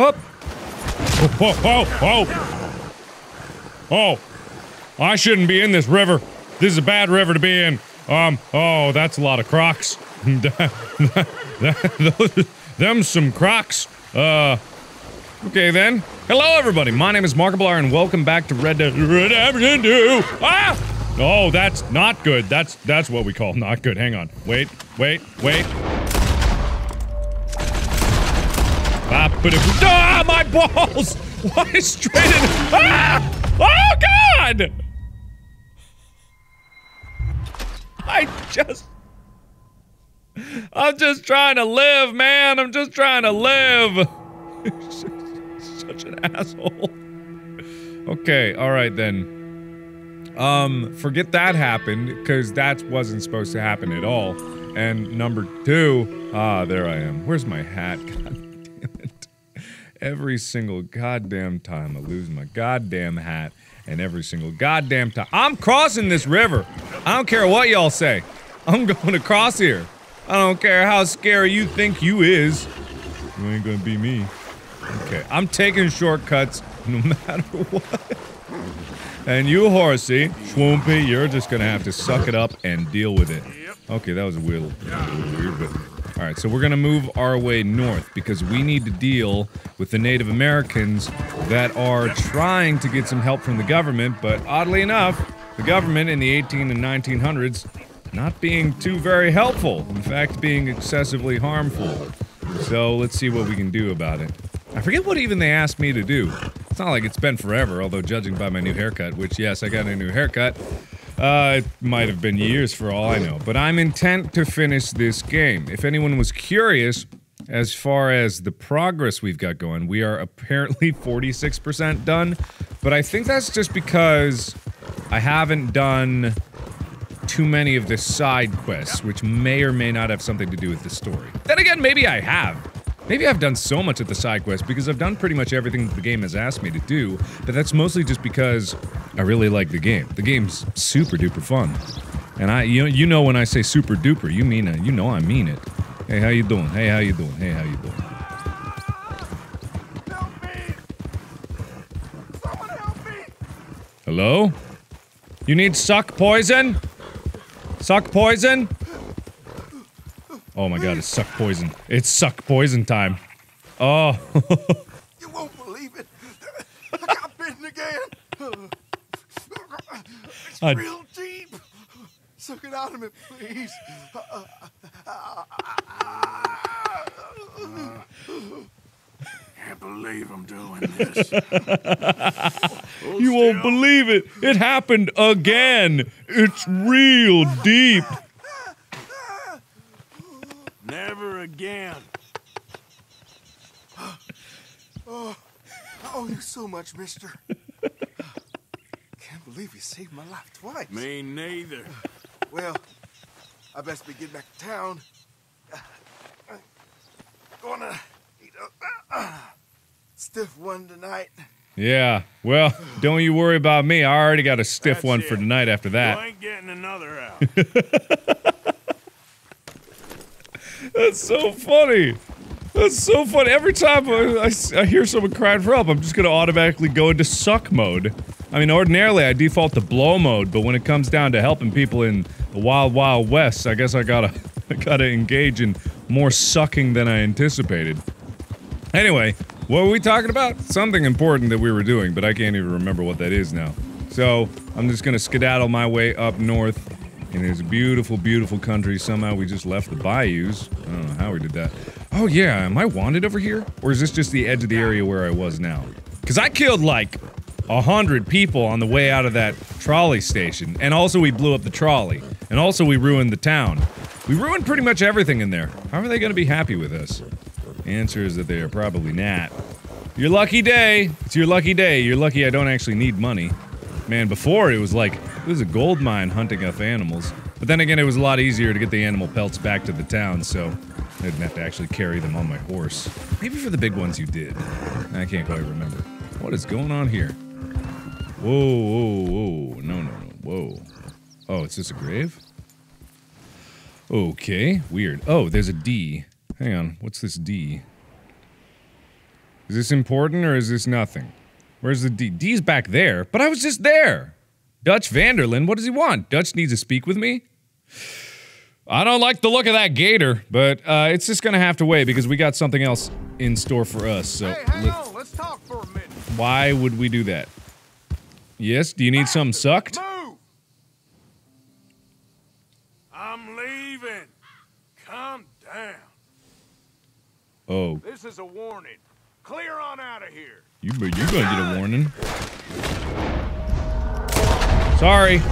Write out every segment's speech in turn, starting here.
Hup. Whoa, whoa, whoa. Oh. I shouldn't be in this river. This is a bad river to be in. Um, oh, that's a lot of crocs. Them some crocs. Uh, okay then. Hello everybody, my name is Markiplier and welcome back to Red Dead Redemption 2. Ah! Oh, that's not good. That's, that's what we call not good. Hang on. Wait, wait, wait. Ah, my balls! Why straight in? Ah! Oh god! I just. I'm just trying to live, man. I'm just trying to live. Such an asshole. Okay, alright then. Um, forget that happened, because that wasn't supposed to happen at all. And number two, ah, there I am. Where's my hat? God. Every single goddamn time I lose my goddamn hat and every single goddamn time. I'm crossing this river. I don't care what y'all say. I'm going across here. I don't care how scary you think you is. You ain't gonna be me. Okay, I'm taking shortcuts no matter what. And you, horsey, Schwoompy, you're just gonna have to suck it up and deal with it. Okay, that was a little, a little weird, but all right, so we're gonna move our way north because we need to deal with the Native Americans that are trying to get some help from the government, but oddly enough, the government in the 18 and 1900s not being too very helpful, in fact, being excessively harmful. So let's see what we can do about it. I forget what even they asked me to do. It's not like it's been forever, although judging by my new haircut, which yes, I got a new haircut, uh, it might have been years for all I know, but I'm intent to finish this game. If anyone was curious, as far as the progress we've got going, we are apparently 46% done, but I think that's just because I haven't done too many of the side quests, which may or may not have something to do with the story. Then again, maybe I have. Maybe I've done so much of the side quests because I've done pretty much everything the game has asked me to do, but that's mostly just because I really like the game. The game's super duper fun. And I, you know, you know when I say super duper, you mean. You know I mean it. Hey, how you doing? Hey, how you doing? Hey, how you doing? Hello? You need suck poison? Suck poison? Oh my god, it's suck poison. It's suck poison time. Oh. You won't believe it. I got bitten again. It's I- real deep. Suck it out of me, please. Can't believe I'm doing this. you won't believe it. It happened again. It's real deep. Never again. Oh, I owe you so much, mister. Can't believe you saved my life twice. Me neither. Well, I best be getting back to town. Gonna eat a uh, stiff one tonight. Yeah, well, don't you worry about me. I already got a stiff That's one it. for tonight after You that. ain't getting another out. That's so funny. That's so funny. Every time I I hear someone crying for help, I'm just gonna automatically go into suck mode. I mean, ordinarily I default to blow mode, but when it comes down to helping people in the wild, wild west, I guess I gotta, I gotta engage in more sucking than I anticipated. Anyway, what were we talking about? Something important that we were doing, but I can't even remember what that is now. So, I'm just gonna skedaddle my way up north in this beautiful, beautiful country. Somehow we just left the bayous. I don't know how we did that. Oh yeah, am I wanted over here? Or is this just the edge of the area where I was now? Because I killed like a hundred people on the way out of that trolley station. And also we blew up the trolley. And also we ruined the town. We ruined pretty much everything in there. How are they gonna be happy with us? Answer is that they are probably not. Your lucky day. It's your lucky day. You're lucky I don't actually need money. Man, before it was like it was a gold mine hunting up animals. But then again, it was a lot easier to get the animal pelts back to the town, so I didn't have to actually carry them on my horse. Maybe for the big ones you did. I can't quite remember. What is going on here? Whoa, whoa, whoa. No, no, no. Whoa. Oh, it's just a grave? Okay, weird. Oh, there's a D. Hang on, what's this D? Is this important or is this nothing? Where's the D? D's back there, but I was just there. Dutch van der Linde, what does he want? Dutch needs to speak with me? I don't like the look of that gator, but uh, it's just gonna have to wait because we got something else in store for us. So, Hey, hang on. Let's talk for a minute. why would we do that? Yes, do you need something sucked? Move! I'm leaving. Calm down. Oh, This is a warning. Clear on out of here. You you gonna get a warning. Sorry.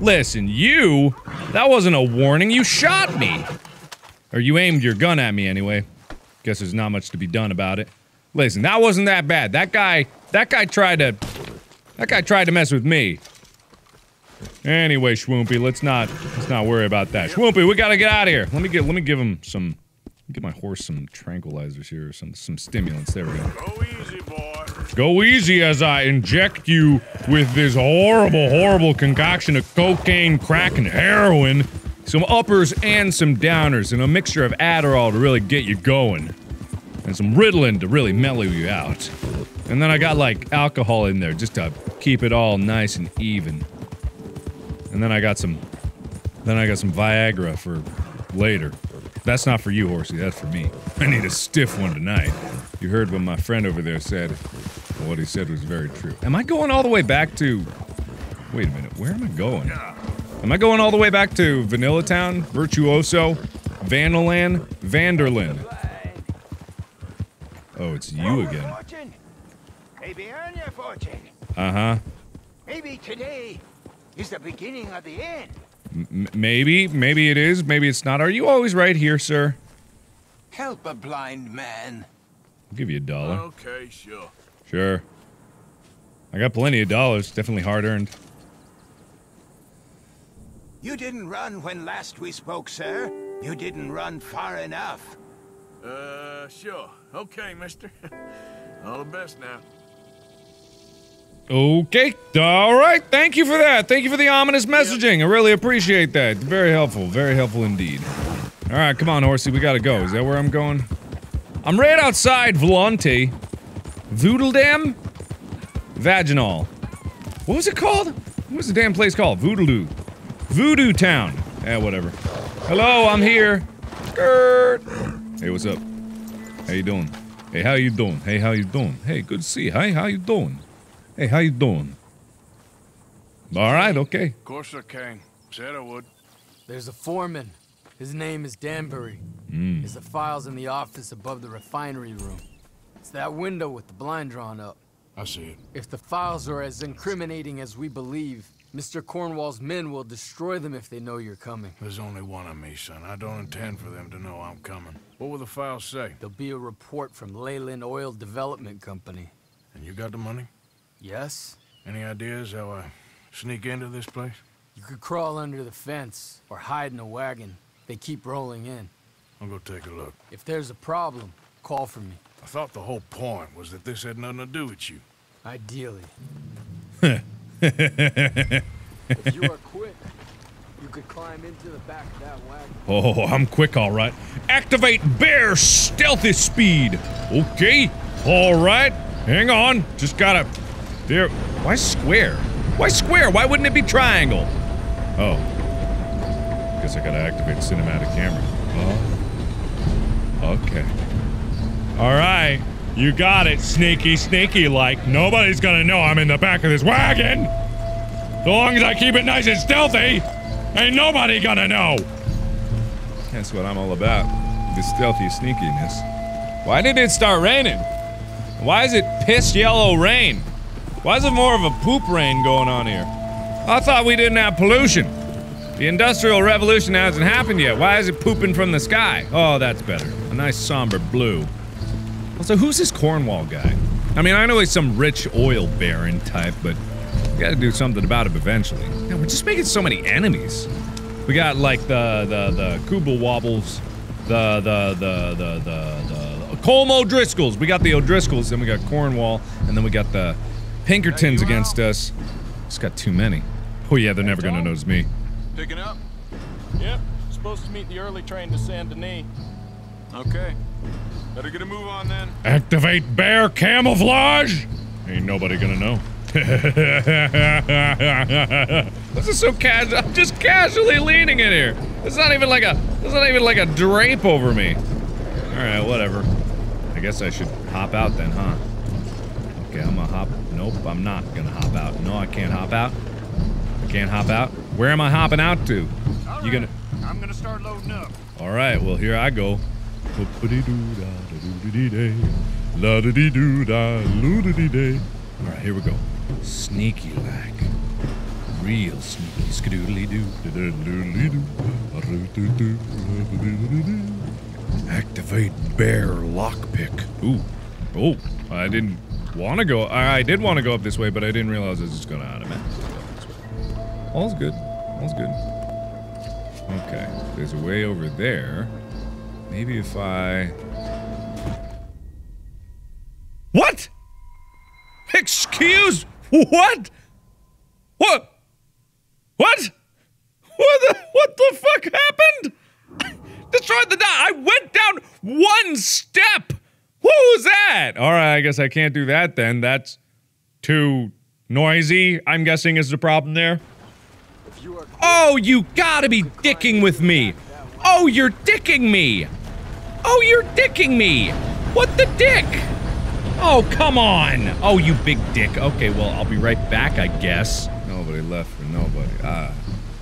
Listen, you. That wasn't a warning. You shot me. Or you aimed your gun at me anyway. Guess there's not much to be done about it. Listen, that wasn't that bad. That guy. That guy tried to. That guy tried to mess with me. Anyway, Schwoompy, let's not let's not worry about that. Schwoompy, we gotta get out of here. Let me get let me give him some Get my horse some tranquilizers here, some some stimulants. There we go. Go easy, boy. Go easy as I inject you with this horrible, horrible concoction of cocaine, crack, and heroin. Some uppers and some downers, and a mixture of Adderall to really get you going. And some Ritalin to really mellow you out. And then I got like alcohol in there just to keep it all nice and even. And then I got some then I got some Viagra for later. That's not for you, Horsey. That's for me. I need a stiff one tonight. You heard what my friend over there said. What he said was very true. Am I going all the way back to. Wait a minute. Where am I going? Am I going all the way back to Vanilla Town? Virtuoso? Vanderland? Vanderlyn? Oh, it's you again. Fortune. Maybe earn your fortune. Uh huh. Maybe today is the beginning of the end. M- maybe. Maybe it is. Maybe it's not. Are you always right here, sir? Help a blind man. I'll give you a dollar. Okay, sure. Sure. I got plenty of dollars. Definitely hard earned. You didn't run when last we spoke, sir. You didn't run far enough. Uh, sure. Okay, mister. All the best now. Okay. All right. Thank you for that. Thank you for the ominous messaging. I really appreciate that. Very helpful. Very helpful indeed. All right. Come on, horsey. We gotta go. Is that where I'm going? I'm right outside Volante. Voodledam? Vaginal. What was it called? What was the damn place called? Voodoo. Voodoo Town. Yeah, whatever. Hello, I'm here. Skirt. Hey, what's up? How you doing? Hey, how you doing? Hey, how you doing? Hey, good to see you. Hey, how you doing? Hey, how you doing? All right, okay. Of course I can. Said I would. There's a foreman. His name is Danbury. Mm. There's the files in the office above the refinery room. It's that window with the blind drawn up. I see it. If the files are as incriminating as we believe, Mr. Cornwall's men will destroy them if they know you're coming. There's only one of me, son. I don't intend for them to know I'm coming. What will the files say? There'll be a report from Leyland Oil Development Company. And you got the money? Yes? Any ideas how I sneak into this place? You could crawl under the fence or hide in a wagon. They keep rolling in. I'll go take a look. If there's a problem, call for me. I thought the whole point was that this had nothing to do with you. Ideally. if you are quick, you could climb into the back of that wagon. Oh, I'm quick, all right. Activate bear stealthy speed. Okay, all right. Hang on. Just gotta. There. Why square? Why square? Why wouldn't it be triangle? Oh. Guess I gotta activate cinematic camera. Oh. Okay. All right. You got it, sneaky, sneaky like. Nobody's gonna know I'm in the back of this wagon. So long as I keep it nice and stealthy, ain't nobody gonna know. That's what I'm all about. The stealthy sneakiness. Why did it start raining? Why is it piss yellow rain? Why is it more of a poop rain going on here? I thought we didn't have pollution. The Industrial Revolution hasn't happened yet. Why is it pooping from the sky? Oh, that's better. A nice somber blue. Also, who's this Cornwall guy? I mean, I know he's some rich oil baron type, but we gotta do something about him eventually. We're just making so many enemies. We got like the the the Kubel Wobbles, the the the the the the Colm O'Driscolls. We got the O'Driscolls, then we got Cornwall, and then we got the Pinkertons against us. Just got too many. Oh yeah, they're never gonna notice me. Picking up? Yep. Supposed to meet the early train to Saint Denis. Okay. Better get a move on then. Activate bear camouflage! Ain't nobody gonna know. this is so casual. I'm just casually leaning in here. It's not even like a. It's not even like a drape over me. All right, whatever. I guess I should hop out then, huh? Okay, I'm gonna hop. Nope, I'm not gonna hop out. No, I can't hop out. I can't hop out. Where am I hopping out to? You gonna? I'm gonna start loading up. All right, well here I go. All right, here we go. Sneaky like. Real sneaky. Ah-doo-doo-doo. Ah-doo-doo-doo-doo. Activate bear lockpick. Ooh. Oh, I didn't want to go. I did want to go up this way, but I didn't realize it was just going to automatically go this way. All's good. All's good. Okay, there's a way over there. Maybe if I... What? Excuse... What? What? What? What the, what the fuck happened? Destroyed the dot. I went down one step. Was that? All right, I guess I can't do that then. That's too noisy, I'm guessing is the problem there. Oh, you gotta be dicking with me. Oh, you're dicking me. Oh, you're dicking me. What the dick? Oh, come on. Oh, you big dick. Okay, well, I'll be right back, I guess. Nobody left for nobody. Ah,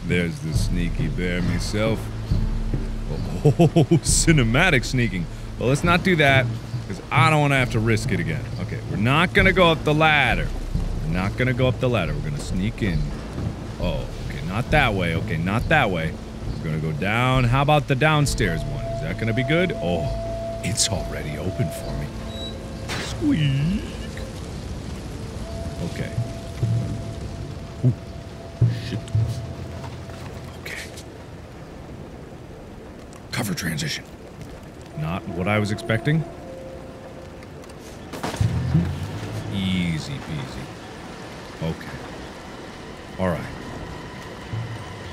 there's the sneaky bear myself. Oh, cinematic sneaking. Well, let's not do that, because I don't want to have to risk it again. Okay, we're not going to go up the ladder. We're not going to go up the ladder. We're going to sneak in. Oh, okay, not that way. Okay, not that way. We're going to go down. How about the downstairs one? Is that going to be good? Oh, it's already open for me. Squeak. Okay. Ooh. Shit. Okay. Cover transition. Not what I was expecting. Easy peasy. Okay. Alright.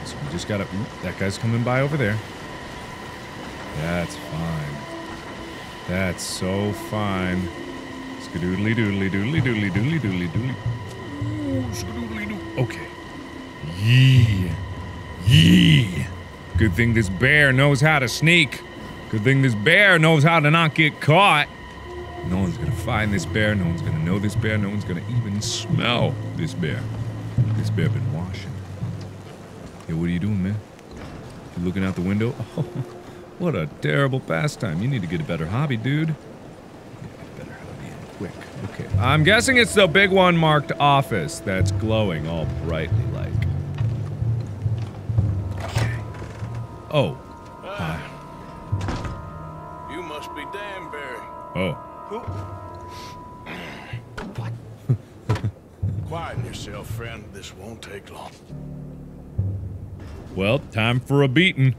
So we just gotta. Oop, that guy's coming by over there. That's fine. That's so fine. Skadoodly doodly doodly doodly doodly doodly doodly. Ooh, skadoodly doo. Okay. Yeah. Yeah. Good thing this bear knows how to sneak. Good thing this bear knows how to not get caught. No one's gonna find this bear. No one's gonna know this bear. No one's gonna even smell this bear. This bear been washing. Hey, what are you doing, man? You looking out the window? Oh, what a terrible pastime. You need to get a better hobby, dude. You need to get a better hobby quick. Okay. I'm guessing it's the big one marked office that's glowing all brightly like. Okay. Oh. Ah. Hi. You must be Danbury. Oh. Quieten yourself, friend. This won't take long. Well, time for a beating.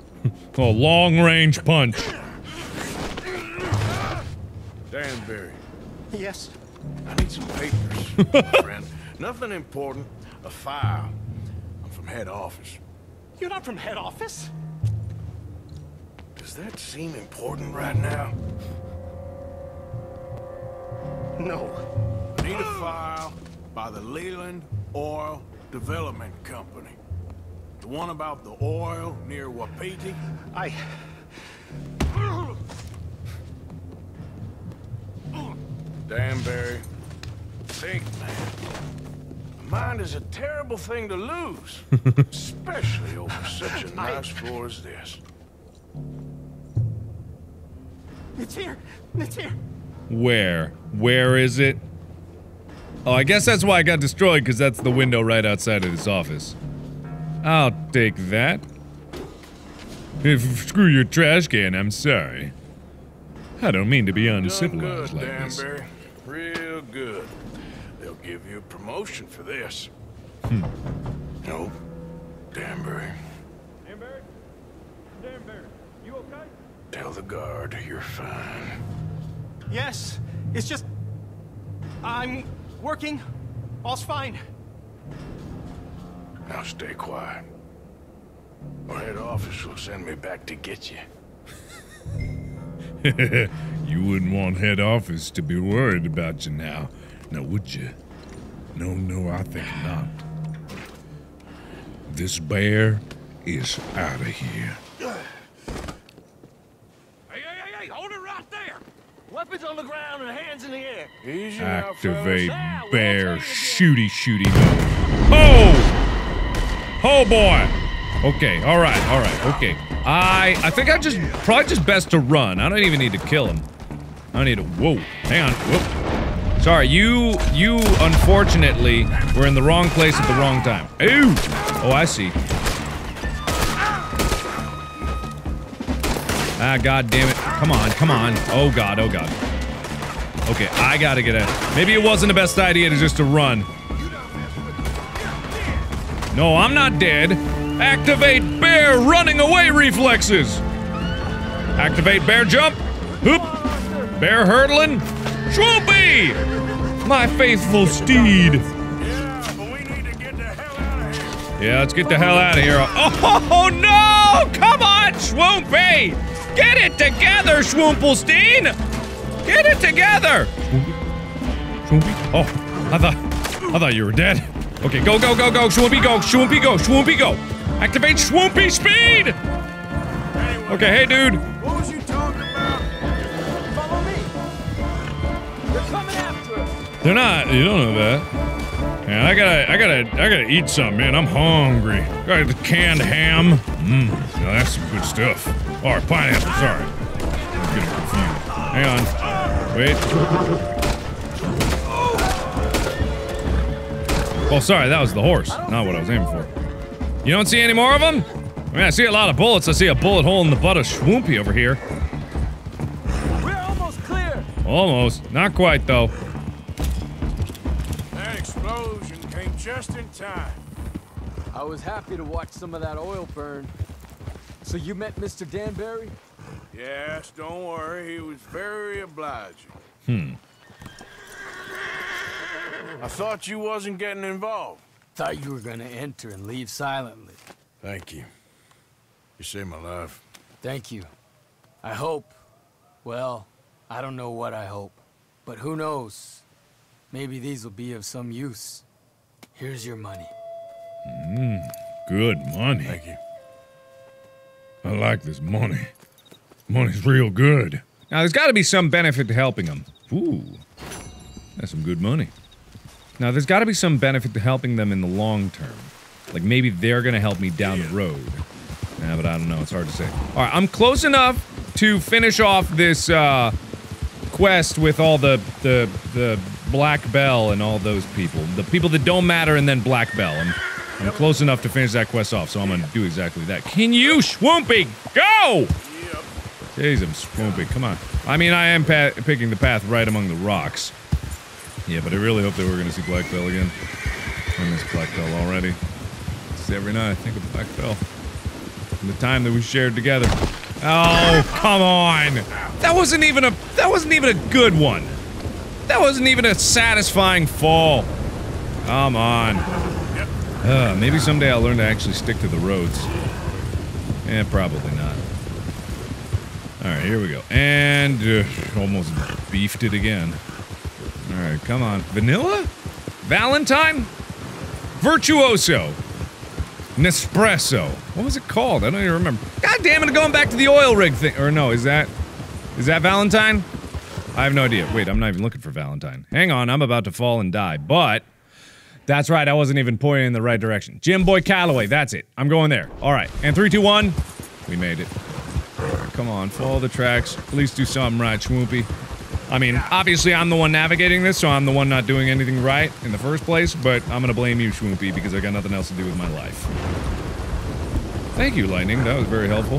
a long range punch. Danbury, Yes. I need some papers, friend. Nothing important. A file. I'm from head office. You're not from head office? Does that seem important right now? No. Need a file by the Leland Oil Development Company. The one about the oil near Wapiti? I. Danbury, think, man. A mind is a terrible thing to lose, especially over such a nice floor as this. It's here. It's here. Where? Where is it? Oh, I guess that's why I got destroyed, because that's the window right outside of this office. I'll take that. If screw your trash can, I'm sorry. I don't mean to be Done uncivilized good, like this. Danbury. Real good. They'll give you a promotion for this. Hmm. No, Danbury. Danbury? Danbury, you okay? Tell the guard you're fine. Yes. It's just. I'm working. All's fine. Now stay quiet. Or head office will send me back to get you. you wouldn't want head office to be worried about you now, now would you? No, no, I think not. This bear is out of here. Hey, hey, hey, hey, hold it right there! Weapons on the ground and hands in the air. Easy Activate fellas. Yeah, bear we'll take it shooty shooty mode. Oh! Oh boy! Okay, alright, alright, okay. I I think I just probably just best to run. I don't even need to kill him. I need to whoa. Hang on. Whoop. Sorry, you you unfortunately were in the wrong place at the wrong time. Ooh! Oh, I see. Ah, god damn it. Come on, come on. Oh god, oh god. Okay, I gotta get out. Maybe it wasn't the best idea to just to run. No, I'm not dead. Activate bear running away reflexes. Activate bear jump. Hoop. Bear hurdling. Swoopy! My faithful steed. Yeah, but we need to get the hell out of here. Yeah, let's get the hell out of here. Oh no! Come on, Swoopy! Get it together, Schwoompelstein! Get it together! Schwoompy? Oh, I thought I thought you were dead. Okay, go, go, go, go, Schwoompy, go, Schwoompy, go, Schwoompy, go! Activate Schwoompy speed! Okay, hey dude. What was you talking about? Follow me. They're coming after us. They're not. You don't know that. Yeah, I gotta, I gotta, I gotta eat something, man. I'm hungry. Got the canned ham. Mmm, now that's some good stuff. Or pineapple. Sorry, I'm getting confused. Hang on. Wait. Oh, sorry, that was the horse. Not what I was aiming for. You don't see any more of them? I mean, I see a lot of bullets. I see a bullet hole in the butt of Schwoompy over here. We're almost clear. Almost. Not quite, though. Just in time. I was happy to watch some of that oil burn. So you met Mr. Danbury? Yes, don't worry, he was very obliging. Hmm. I thought you wasn't getting involved. Thought you were gonna enter and leave silently. Thank you. You saved my life. Thank you. I hope. Well, I don't know what I hope. But who knows? Maybe these will be of some use. Here's your money. Good money. Thank you. I like this money. Money's real good. Now, there's got to be some benefit to helping them. Ooh, that's some good money. Now, there's got to be some benefit to helping them in the long term. Like maybe they're gonna help me down the road. Yeah, but I don't know. It's hard to say. All right, I'm close enough to finish off this uh, quest with all the the the Black Bell and all those people, the people that don't matter, and then Black Bell. I'm I'm close enough to finish that quest off, so I'm gonna do exactly that. Can you, Schwoompy, go? Jeez, I'm Schwoompy. Come on. I mean, I am pa- picking the path right among the rocks. Yeah, but I really hope that we're gonna see Black Bell again. I miss Black Bell already. It's every night I think of Black Bell. And the time that we shared together. Oh, come on! That wasn't even a that wasn't even a good one. That wasn't even a satisfying fall. Come on. Uh, maybe someday I'll learn to actually stick to the roads. Eh, probably not. Alright, here we go. And uh, almost beefed it again. Alright, come on. Vanilla? Valentine? Virtuoso. Nespresso. What was it called? I don't even remember. God damn it, going back to the oil rig thing. Or no, is that. Is that Valentine? I have no idea. Wait, I'm not even looking for Valentine. Hang on, I'm about to fall and die. But. That's right, I wasn't even pointing in the right direction. Jim Boy Calloway, that's it. I'm going there. Alright, and three, two, one. We made it. Come on, follow the tracks. At least do something right, Schwoompy. I mean, obviously I'm the one navigating this, so I'm the one not doing anything right in the first place, but I'm gonna blame you, Schwoompy, because I got nothing else to do with my life. Thank you, Lightning. That was very helpful.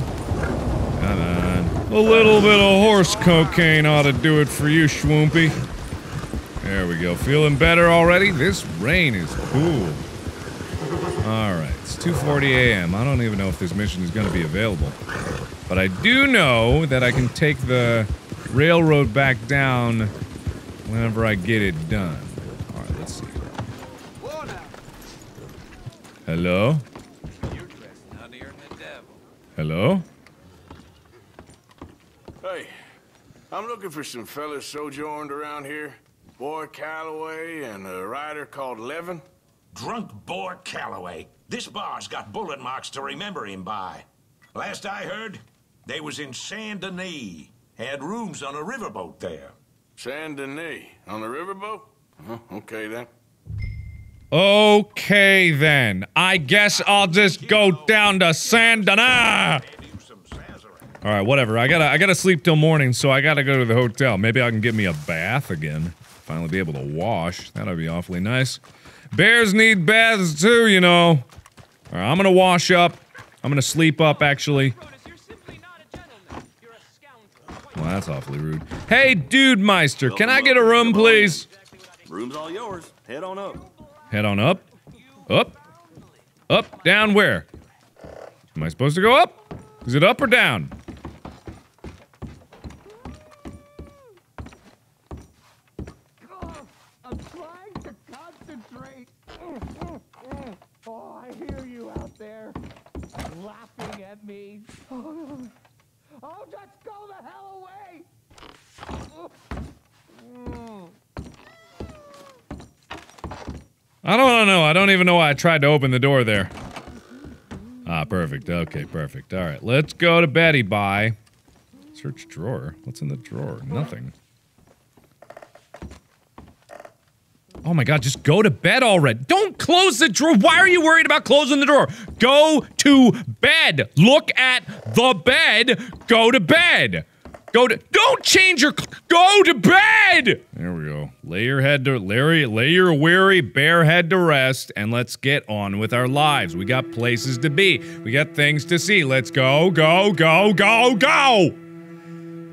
A little bit of horse cocaine ought to do it for you, Schwoompy. There we go. Feeling better already? This rain is cool. Alright, it's 2.40 a.m. I don't even know if this mission is going to be available. But I do know that I can take the railroad back down whenever I get it done. Alright, let's see. Hello? Hello? Hey, I'm looking for some fellas sojourned around here. Boy Calloway and a rider called Levin. Drunk Boar Calloway. This bar's got bullet marks to remember him by. Last I heard, they was in Saint Denis. Had rooms on a riverboat there. Saint Denis. On a riverboat? Huh, okay then. Okay then. I guess I'll just go down to San Denis. All right, whatever. I gotta I gotta sleep till morning, so I gotta go to the hotel. Maybe I can get me a bath again. Finally be able to wash. That'd be awfully nice. Bears need baths too, you know. All right, I'm gonna wash up. I'm gonna sleep up actually. You're simply not a gentleman. You're a scoundrel. Well, that's awfully rude. Hey, dude, Meister, can I get a room, please? Room's all yours. Head on up. Head on up. Up. Up. Down where? Am I supposed to go up? Is it up or down? I'm trying to concentrate. Oh, I hear you out there laughing at me. Oh, just go the hell away. I don't even know why I tried to open the door there. Ah, perfect. Okay, perfect. All right, let's go to Betty Bye. Search drawer. What's in the drawer? Nothing. Oh my god, just go to bed already. Don't close the drawer. Why are you worried about closing the door? Go to bed. Look at the bed. Go to bed. Go to Don't change your Go to bed. Lay your head to Larry, lay your weary bare head to rest and let's get on with our lives. We got places to be. We got things to see. Let's go, go, go, go, go.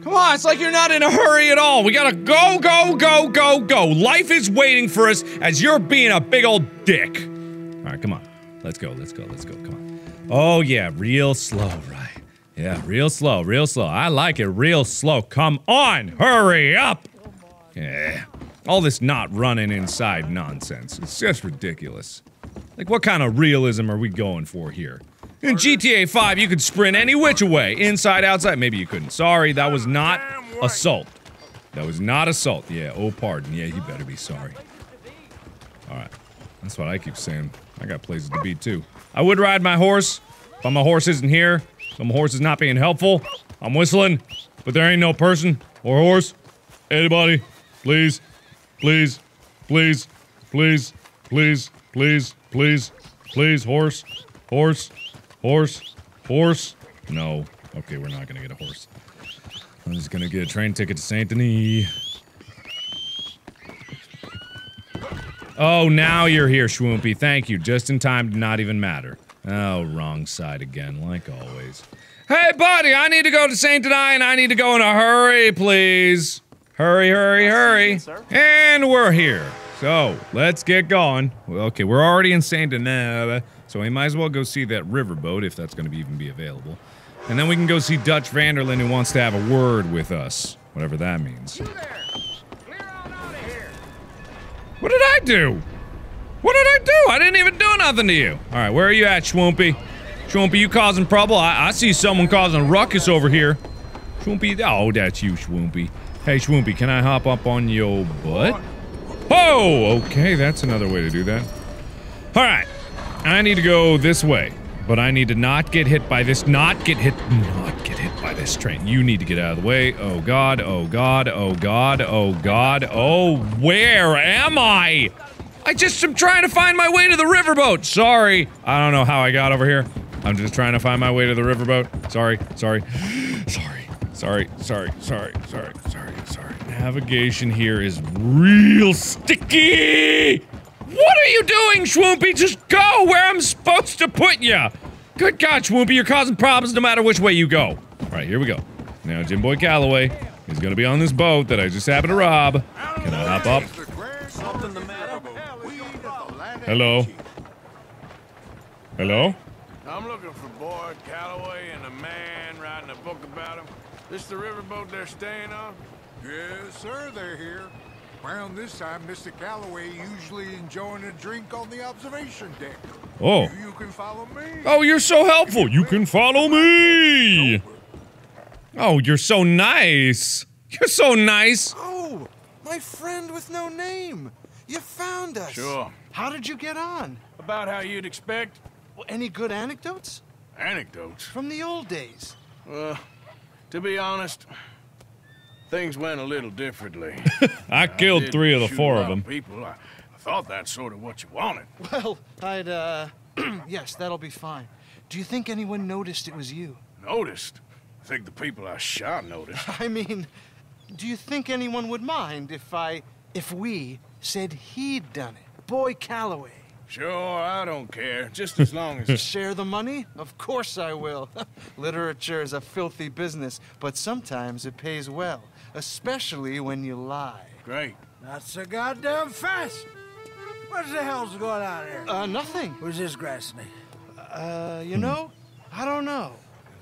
Come on, it's like you're not in a hurry at all. We gotta go, go, go, go, go. Life is waiting for us as you're being a big old dick. All right, come on. Let's go, let's go, let's go. Come on. Oh, yeah, real slow, right? Yeah, real slow, real slow. I like it real slow. Come on, hurry up. Yeah. All this not running inside nonsense. It's just ridiculous. Like, what kind of realism are we going for here? In GTA 5, you could sprint any which way, inside, outside. Maybe you couldn't. Sorry, that was not assault. That was not assault. Yeah, oh, pardon. Yeah, you better be sorry. Alright. That's what I keep saying. I got places to be, too. I would ride my horse, but my horse isn't here. So my horse is not being helpful. I'm whistling, but there ain't no person or horse. Anybody, please, please, please, please, please, please, please, please, horse, horse, horse, horse. No. Okay, we're not gonna get a horse. I'm just gonna get a train ticket to Saint Denis. Oh, now you're here, Schwoompy. Thank you. Just in time to not even matter. Oh, wrong side again, like always. Hey, buddy, I need to go to Saint Denis and I need to go in a hurry, please. Hurry, hurry, hurry. And we're here. So, let's get going. Well, okay, we're already in Saint Denis, so we might as well go see that riverboat if that's going to be even be available. And then we can go see Dutch van der Linde who wants to have a word with us, whatever that means. What did I do? What did I do? I didn't even do nothing to you. All right, where are you at, Schwoompy? Schwoompy, you causing trouble? I, I see someone causing a ruckus over here. Schwoompy, oh, that's you, Schwoompy. Hey, Schwoompy, can I hop up on your butt? Oh, okay, that's another way to do that. All right, I need to go this way, but I need to not get hit by this, not get hit, not get hit by this train. You need to get out of the way. Oh God, oh God, oh God, oh God, oh, where am I? I just am trying to find my way to the riverboat. Sorry. I don't know how I got over here. I'm just trying to find my way to the riverboat. Sorry, sorry, sorry, sorry, sorry, sorry, sorry, sorry, sorry. Navigation here is real sticky. What are you doing, Schwoompy? Just go where I'm supposed to put you. Good God, Schwoompy, you're causing problems no matter which way you go. All right, here we go. Now, Jim Boy Calloway is gonna be on this boat that I just happened to rob. Can I hop up? Something the matter? Hello? Hello? I'm looking for Boyd Calloway and a man writing a book about him. This the riverboat they're staying on? Yes, sir, they're here. Around this time, Mr. Calloway usually enjoying a drink on the observation deck. Oh. You, you can follow me. Oh, you're so helpful. You can follow me. Oh, you're so nice. You're so nice. Oh, my friend with no name. You found us. Sure. How did you get on? About how you'd expect. Well, any good anecdotes? Anecdotes. From the old days. Well, to be honest, things went a little differently. I killed did three of the four of them. People, I, I thought that's sort of what you wanted. Well, I'd, uh, yes, that'll be fine. Do you think anyone noticed it was you? Noticed. I think the people I shot noticed. I mean, do you think anyone would mind if I, if we said he'd done it? Boy Calloway. Sure, I don't care. Just as long as. You share the money? Of course I will. Literature is a filthy business, but sometimes it pays well, especially when you lie. Great. Not so goddamn fast. What the hell's going on here? Uh, nothing. Who's this grass snake? Uh, you know, I don't know.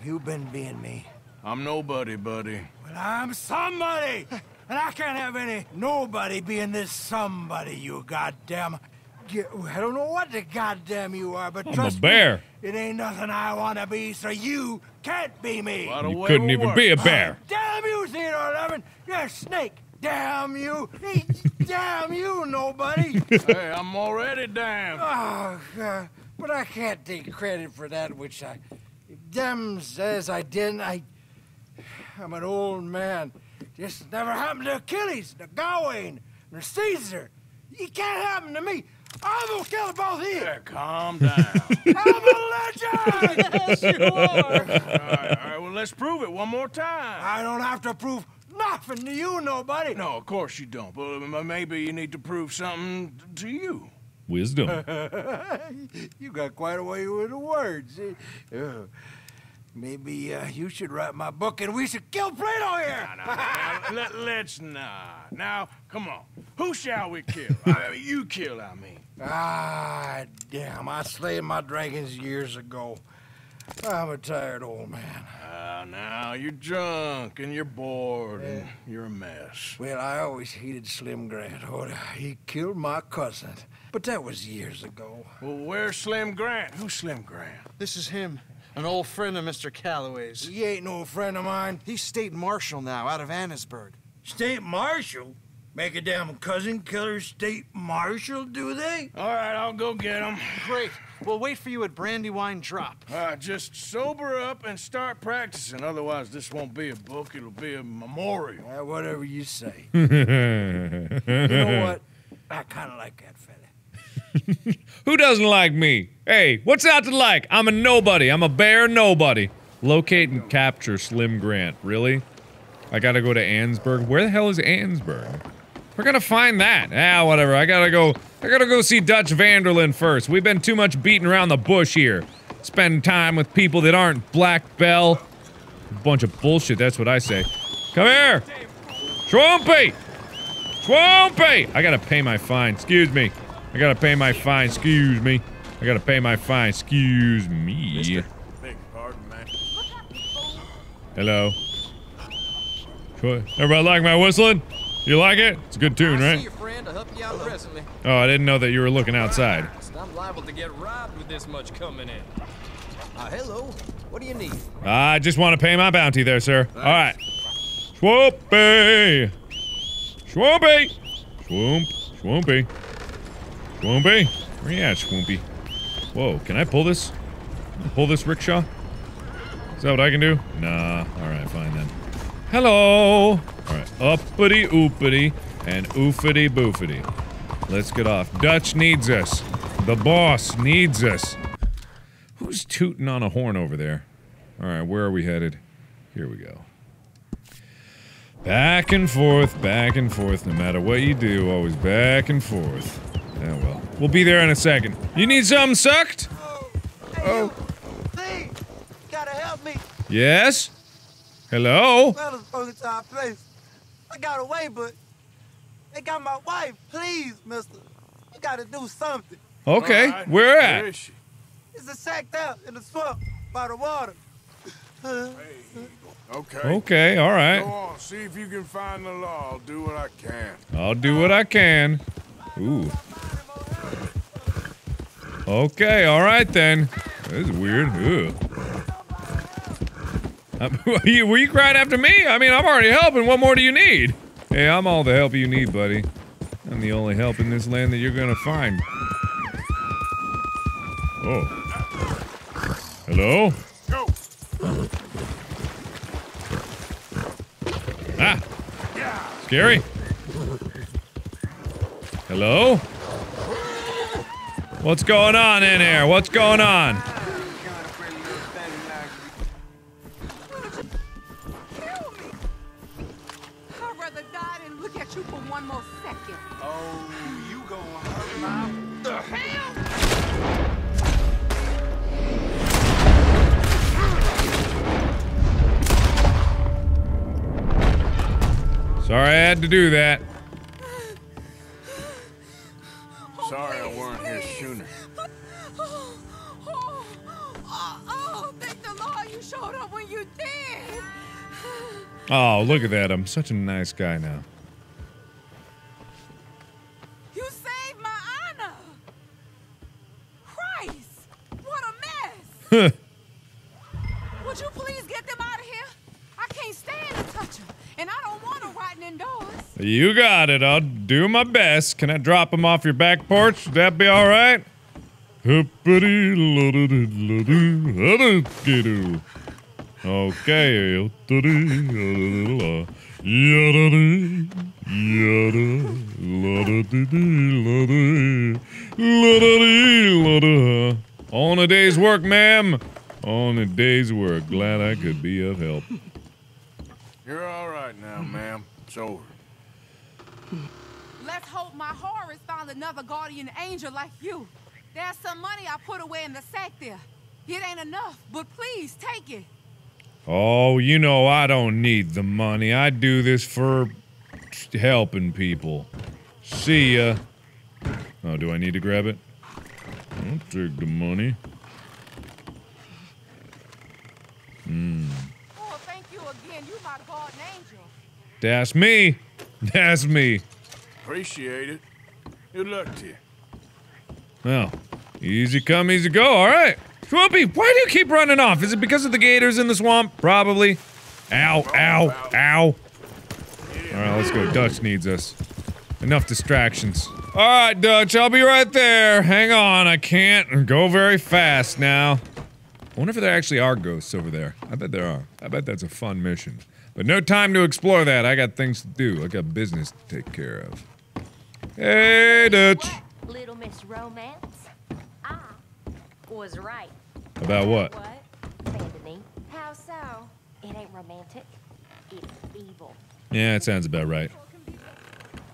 You been being me. I'm nobody, buddy. Well, I'm somebody, and I can't have any nobody being this somebody. You goddamn. Get, I don't know what the goddamn you are, but I'm a bear. me, it ain't nothing I want to be, so you can't be me. What You couldn't even work. be a uh, bear. Damn you, Theodore Levin! You're a snake. Damn you! Hey, Damn you, nobody! hey, I'm already damned. Oh, God. But I can't take credit for that which I. Them says I didn't. I. I'm an old man. Just never happened to Achilles, to Gawain, or Caesar. It can't happen to me. I'm gonna kill them both here. Yeah, calm down. I'm a legend! yes, you are. all right, all right, well, let's prove it one more time. I don't have to prove nothing to you, nobody. No, of course you don't. But maybe you need to prove something to you. Wisdom. you got quite a way with the words. eh? Uh, maybe uh, you should write my book and we should kill Plato here. Now, now, let, let's not. Now, come on. Who shall we kill? I mean, you kill, I mean. Ah, damn, I slayed my dragons years ago. I'm a tired old man. Ah, now, you're drunk and you're bored and you're a mess. Well, I always hated Slim Grant. Oh, he killed my cousin. But that was years ago. Well, where's Slim Grant? Who's Slim Grant? This is him, an old friend of Mr. Calloway's. He ain't no friend of mine. He's state marshal now, out of Annesburg. State Marshal? Make a damn cousin killer state marshal, do they? All right, I'll go get him. Great. We'll wait for you at Brandywine Drop. Uh, just sober up and start practicing. Otherwise, this won't be a book. It'll be a memorial. Uh, whatever you say. you know what? I kind of like that fella. Who doesn't like me? Hey, what's not to like? I'm a nobody. I'm a bear nobody. Locate and capture Slim Grant. Really? I gotta go to Ansburg. Where the hell is Ansburg? We're gonna find that. Ah, whatever. I gotta go. I gotta go see Dutch van der Linde first. We've been too much beating around the bush here. Spend time with people that aren't Black Bell. A bunch of bullshit. That's what I say. Come here, Schwampy. Schwampy. I gotta pay my fine. Excuse me. I gotta pay my fine. Excuse me. I gotta pay my fine. Excuse me. Beg. Hello. Sure. Everybody like my whistling? You like it? It's a good tune, I see right? friend. I'll help you. Oh, I didn't know that you were looking outside. I'm liable to get robbed with this much coming in. Uh, hello. What do you need? I just want to pay my bounty there, sir. All right. Swoopy. Swoopy. Swoop. Swoopy. Swoopy. Where you at, Swoopy? Whoa, can I pull this? Pull this rickshaw? Is that what I can do? Nah. All right, fine then. Hello. All right. Uppity oopity and oofity boofity. Let's get off. Dutch needs us. The boss needs us. Who's tooting on a horn over there? All right, where are we headed? Here we go. Back and forth, back and forth. No matter what you do, always back and forth. Yeah, well, we'll be there in a second. You need something sucked? Oh. Please, oh. gotta help me. Yes. Hello. Fellas broke into our place. I got away, but they got my wife. Please, mister. You gotta do something. Okay, where at? is she? It's a sacked out in the swamp by the water. Okay. Okay, all right. Go on, see if you can find the law. I'll do what I can. I'll do what I can. Ooh. Okay, all right then. This is weird. Ugh. Were you were you crying after me? I mean, I'm already helping. What more do you need? Hey, I'm all the help you need, buddy. I'm the only help in this land that you're gonna find. Oh. Hello? Go. Ah! Yeah. Scary? Hello? What's going on in here? What's going on? Sorry I had to do that. Sorry I weren't here sooner. Oh, oh, oh, oh, thank the Lord you showed up when you did. Oh, look at that. I'm such a nice guy now. You saved my honor. Christ, what a mess. Would you please get them out of here? I can't stand to touch them, and I don't want them rotting indoors. You got it. I'll do my best. Can I drop him off your back porch? Would that be all right? Okay. On a day's work, ma'am. On a day's work. Glad I could be of help. You're all right now, ma'am. It's over. Hope my Horace found another guardian angel like you. There's some money I put away in the sack there. It ain't enough, but please take it. Oh, you know I don't need the money. I do this for helping people. See ya. Oh, do I need to grab it? I'll take the money. Hmm. Oh, thank you again. You my guardian angel. That's me. That's me. Appreciate it. Good luck to you. Well, easy come, easy go. All right. Swoopy, why do you keep running off? Is it because of the gators in the swamp? Probably. Ow, ow, ow. All right, let's go. Dutch needs us. Enough distractions. All right, Dutch, I'll be right there. Hang on, I can't go very fast now. I wonder if there actually are ghosts over there. I bet there are. I bet that's a fun mission. But no time to explore that. I got things to do. I got business to take care of. Hey, Dutch. Little Miss Romance? I was right. About what? What? Sandy. How so? It ain't romantic. It's evil. Yeah, it sounds about right.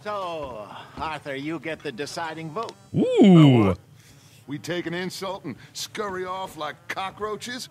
So, Arthur, you get the deciding vote. Ooh. We take an insult and scurry off like cockroaches?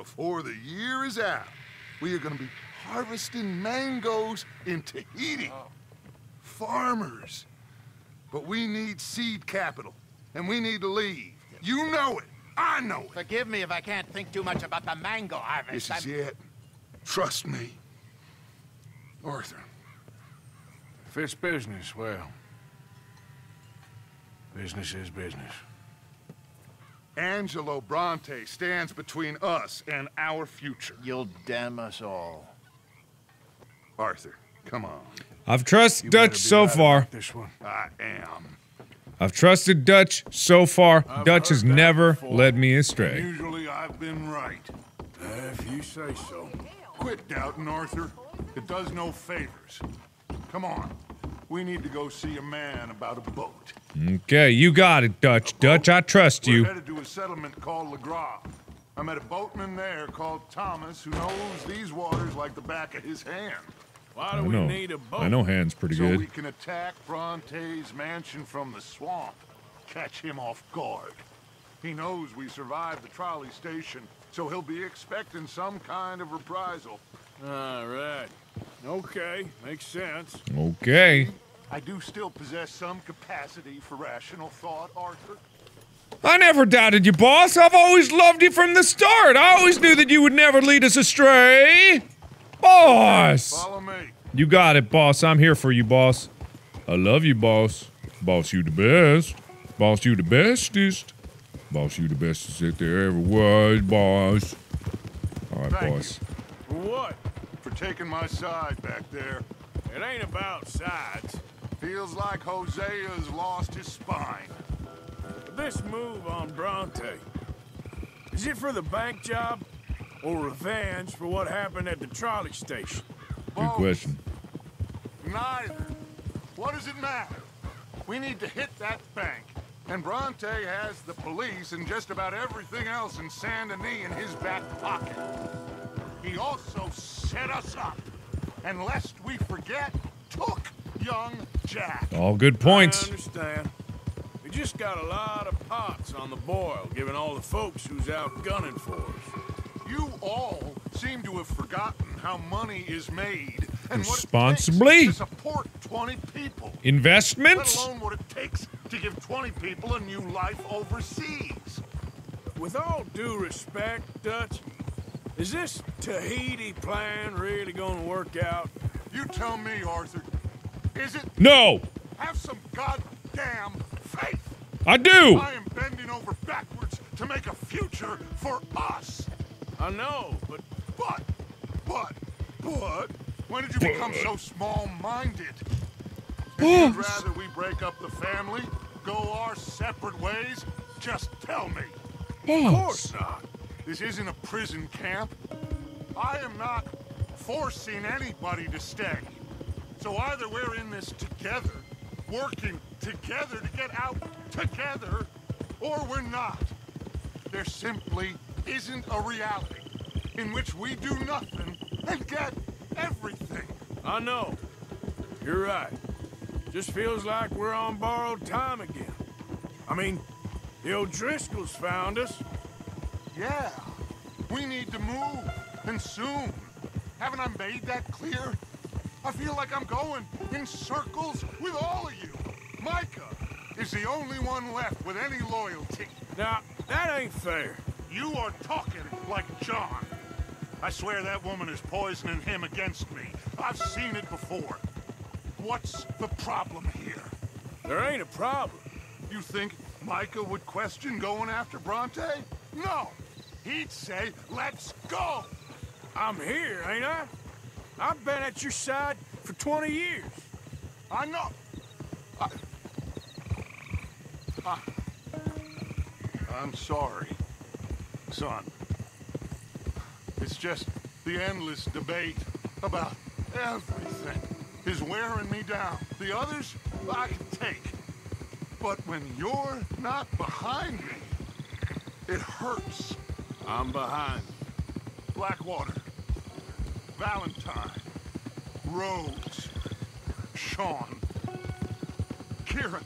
Before the year is out, we are going to be harvesting mangoes in Tahiti. Oh. Farmers. But we need seed capital, and we need to leave. You know it. I know it. Forgive me if I can't think too much about the mango harvest. This is I'm- it. Trust me. Arthur. If it's business, well, business is business. Angelo Bronte stands between us and our future. You'll damn us all. Arthur, come on. I've trusted Dutch so far. This one. I am. I've trusted Dutch so far. Dutch has never led me astray. Usually I've been right. If you say so. Quit doubting, Arthur. It does no favors. Come on. We need to go see a man about a boat. Okay, you got it, Dutch. Dutch, I trust We're you. headed to a settlement called Lagras. I met a boatman there called Thomas who knows these waters like the back of his hand. Why I do we know. need a boat? I know Hand's pretty so good. we can attack Bronte's mansion from the swamp, catch him off guard. He knows we survived the trolley station, so he'll be expecting some kind of reprisal. All right. Okay, makes sense. Okay. I do still possess some capacity for rational thought, Arthur. I never doubted you, boss. I've always loved you from the start. I always knew that you would never lead us astray. Boss! Follow me. You got it, boss. I'm here for you, boss. I love you, boss. Boss, you the best. Boss, you the bestest. Boss, you the bestest that there ever was, boss. All right, Thank boss. For what? For taking my side back there. It ain't about sides. Feels like Hosea's lost his spine. This move on Bronte, is it for the bank job or revenge for what happened at the trolley station? Good question. Neither. What does it matter? We need to hit that bank. And Bronte has the police and just about everything else in Saint Denis in his back pocket. He also set us up. And lest we forget, took young Jack. All good points. I points. understand. We just got a lot of pots on the boil, given all the folks who's out gunning for us. You all seem to have forgotten how money is made and what it Responsibly. takes to support 20 people. Investments? Let alone what it takes to give 20 people a new life overseas. With all due respect, Dutch, is this Tahiti plan really gonna work out? You tell me, Arthur. Is it? No! Have some goddamn faith. I do! I am bending over backwards to make a future for us. I know, but But, but, but, when did you become so small-minded? You'd rather we break up the family, go our separate ways, just tell me. of course not. This isn't a prison camp. I am not forcing anybody to stay. So either we're in this together, working together to get out together, or we're not. There simply isn't a reality in which we do nothing and get everything. I know. You're right. Just feels like we're on borrowed time again. I mean, the O'Driscolls found us. Yeah, we need to move, and soon. Haven't I made that clear? I feel like I'm going in circles with all of you. Micah is the only one left with any loyalty. Now, that ain't fair. You are talking like John. I swear that woman is poisoning him against me. I've seen it before. What's the problem here? There ain't a problem. You think Micah would question going after Bronte? No. He'd say, let's go. I'm here, ain't I? I've been at your side for 20 years. I know. I... I... I'm sorry, son. It's just the endless debate about everything is wearing me down. The others, I can take. But when you're not behind me, it hurts. I'm behind. Blackwater, Valentine, Rhodes, Sean, Kieran.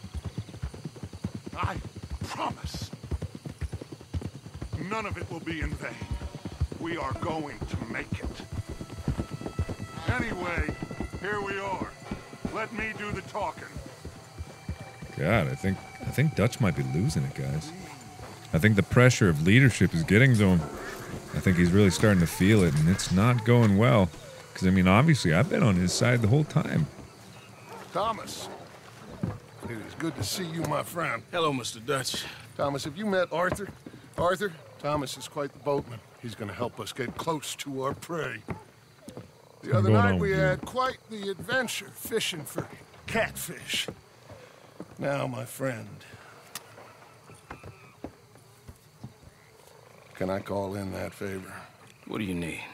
I promise. None of it will be in vain. We are going to make it. Anyway, here we are. Let me do the talking. God, I think I think Dutch might be losing it, guys. I think the pressure of leadership is getting to him. I think he's really starting to feel it, and it's not going well. Because I mean, obviously, I've been on his side the whole time. Thomas, it is good to see you, my friend. Hello, Mr. Dutch. Thomas, have you met Arthur? Arthur, Thomas is quite the boatman. He's going to help us get close to our prey. The other night we with had quite the adventure fishing for catfish. Now, my friend, can I call in that favor? What do you need?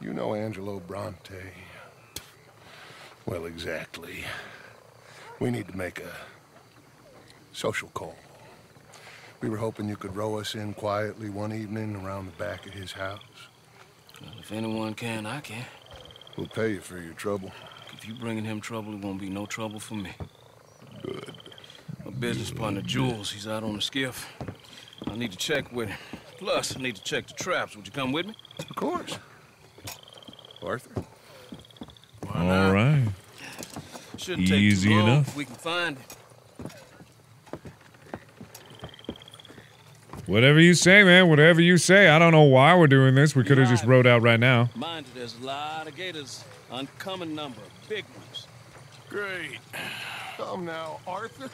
You know Angelo Bronte. Well, exactly. We need to make a social call. We were hoping you could row us in quietly one evening around the back of his house. Well, if anyone can, I can. We'll pay you for your trouble. If you're bringing him trouble, it won't be no trouble for me. Good. My business partner, Jules, he's out on the skiff. I need to check with him. Plus, I need to check the traps. Would you come with me? Of course. Arthur? All right. Shouldn't Easy take too long enough. if we can find it. Whatever you say, man. Whatever you say. I don't know why we're doing this. We could have just rode out right now. Mind you, there's a lot of gators. Uncommon number. Big ones. Great. Come now, Arthur.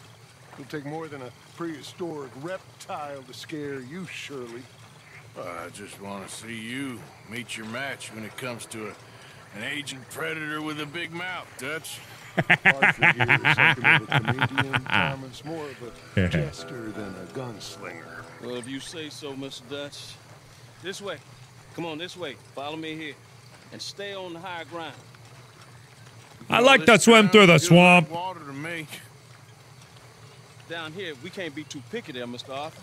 It'll take more than a prehistoric reptile to scare you, Shirley. I just want to see you meet your match when it comes to a, an aging predator with a big mouth, Dutch. Arthur here is something of a comedian, Thomas, more of a jester than a gunslinger. Well, if you say so, Mr. Dutch. This way. Come on, this way. Follow me here. And stay on the higher ground. I like to swim through the swamp. Water to me. Down here, we can't be too picky there, Mr. Arthur.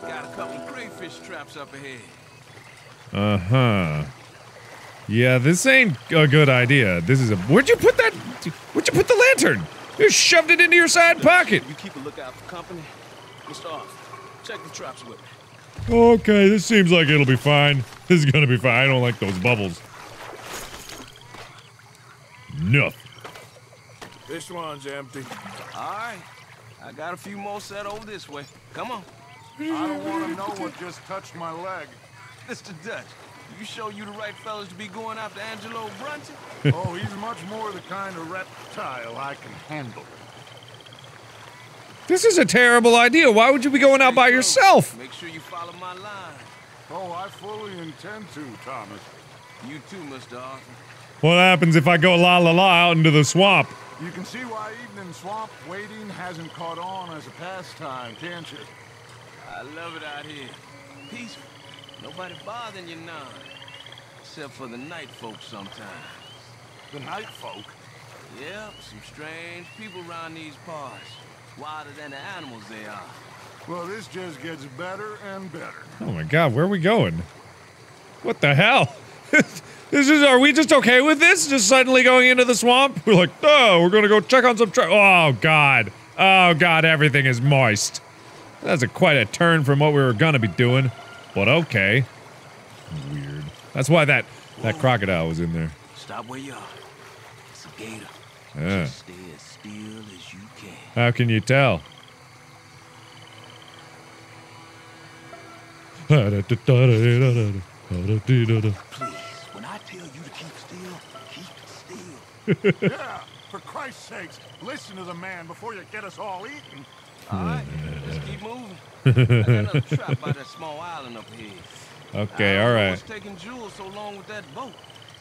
Got a couple of crayfish traps up ahead. Uh huh. Yeah, this ain't a good idea. This is a. Where'd you put that? Where'd you put the lantern? You shoved it into your side pocket. You keep a lookout for company. Mr. Arthur, check the traps with me. Okay, this seems like it'll be fine. This is gonna be fine. I don't like those bubbles. Nothing. This one's empty. All right. I got a few more set over this way. Come on. I don't want to know what just touched my leg. Mr. Dutch, you show you the right fellas to be going after Angelo Bronte? oh, he's much more the kind of reptile I can handle. This is a terrible idea. Why would you be going out by yourself? Make sure you follow my line. Oh, I fully intend to, Thomas. You too, Mr. Arthur. What happens if I go la la la out into the swamp? You can see why evening swamp wading hasn't caught on as a pastime, can't you? I love it out here. Peaceful. Nobody bothering you now. Except for the night folk sometimes. The night folk? Yep, some strange people around these parts. Wilder than the animals they are. Well, this just gets better and better. Oh my god, where are we going? What the hell? this is are we just okay with this? Just suddenly going into the swamp? We're like, oh, we're gonna go check on some tra- Oh god. Oh god, everything is moist. That's a quite a turn from what we were gonna be doing. But okay. Weird. That's why that that crocodile was in there. Stop where you are. It's a gator. Yeah. Just stay as still as you can. How can you tell? Please, yeah, for Christ's sakes, listen to the man before you get us all eaten. All right, let's keep moving. Another trap by that small island up here. Okay, all right. What's taking Jules so long with that boat?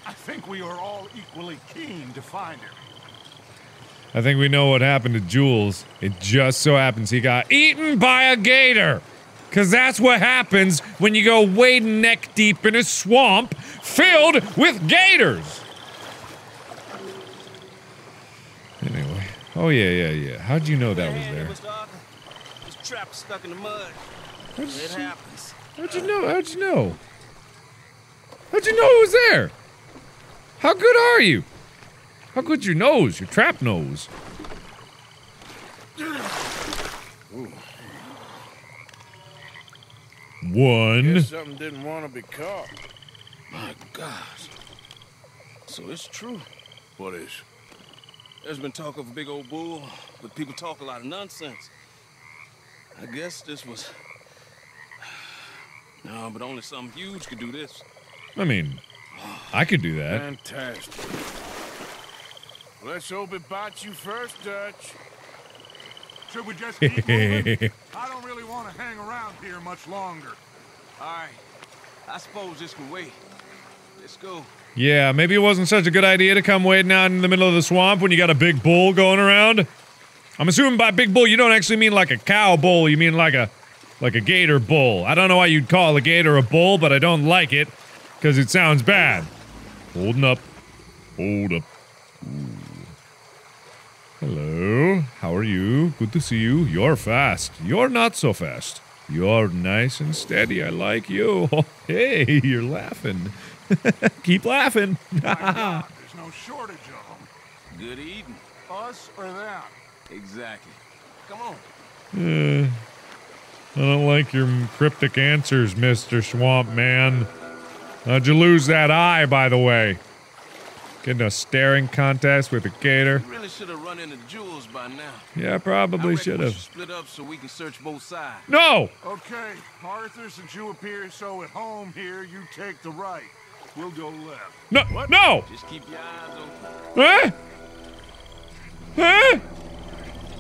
I think we are all equally keen to find him. I think we know what happened to Jules. It just so happens he got eaten by a gator. Cause that's what happens when you go wading neck deep in a swamp filled with gators. Anyway. Oh yeah, yeah, yeah. How'd you know that was there? Mr. Arthur. Stuck in the mud. How'd It you, happens. how'd you know? How'd you know? How'd you know it was there? How good are you? How good's your nose? Your trap nose? One. Guess something didn't want to be caught. My gosh. So it's true. What is? There's been talk of a big old bull, but people talk a lot of nonsense. I guess this was. No, but only something huge could do this. I mean, I could do that. Fantastic. Let's hope it bites you first, Dutch. Should we just keep moving? I don't really want to hang around here much longer. All right. I suppose this can wait. Let's go. Yeah, maybe it wasn't such a good idea to come wading out in the middle of the swamp when you got a big bull going around. I'm assuming by big bull you don't actually mean like a cow bull, you mean like a like a gator bull. I don't know why you'd call a gator a bull, but I don't like it because it sounds bad. Holding up. Hold up. Ooh. Hello. How are you? Good to see you. You're fast. You're not so fast. You're nice and steady. I like you. hey, you're laughing. Keep laughing. There's no shortage of them. Good eating. Us or them? Exactly. Come on. Uh, I don't like your cryptic answers, Mr. Swamp Man. How'd you lose that eye, by the way? Getting a staring contest with a gator? You really should have run into Jules by now. Yeah, probably I reckon should we have. Split up so we can search both sides. No! Okay, Arthur, since you appear so at home here, you take the right. We'll go left. No! No! Just keep your eyes open. Huh? Huh?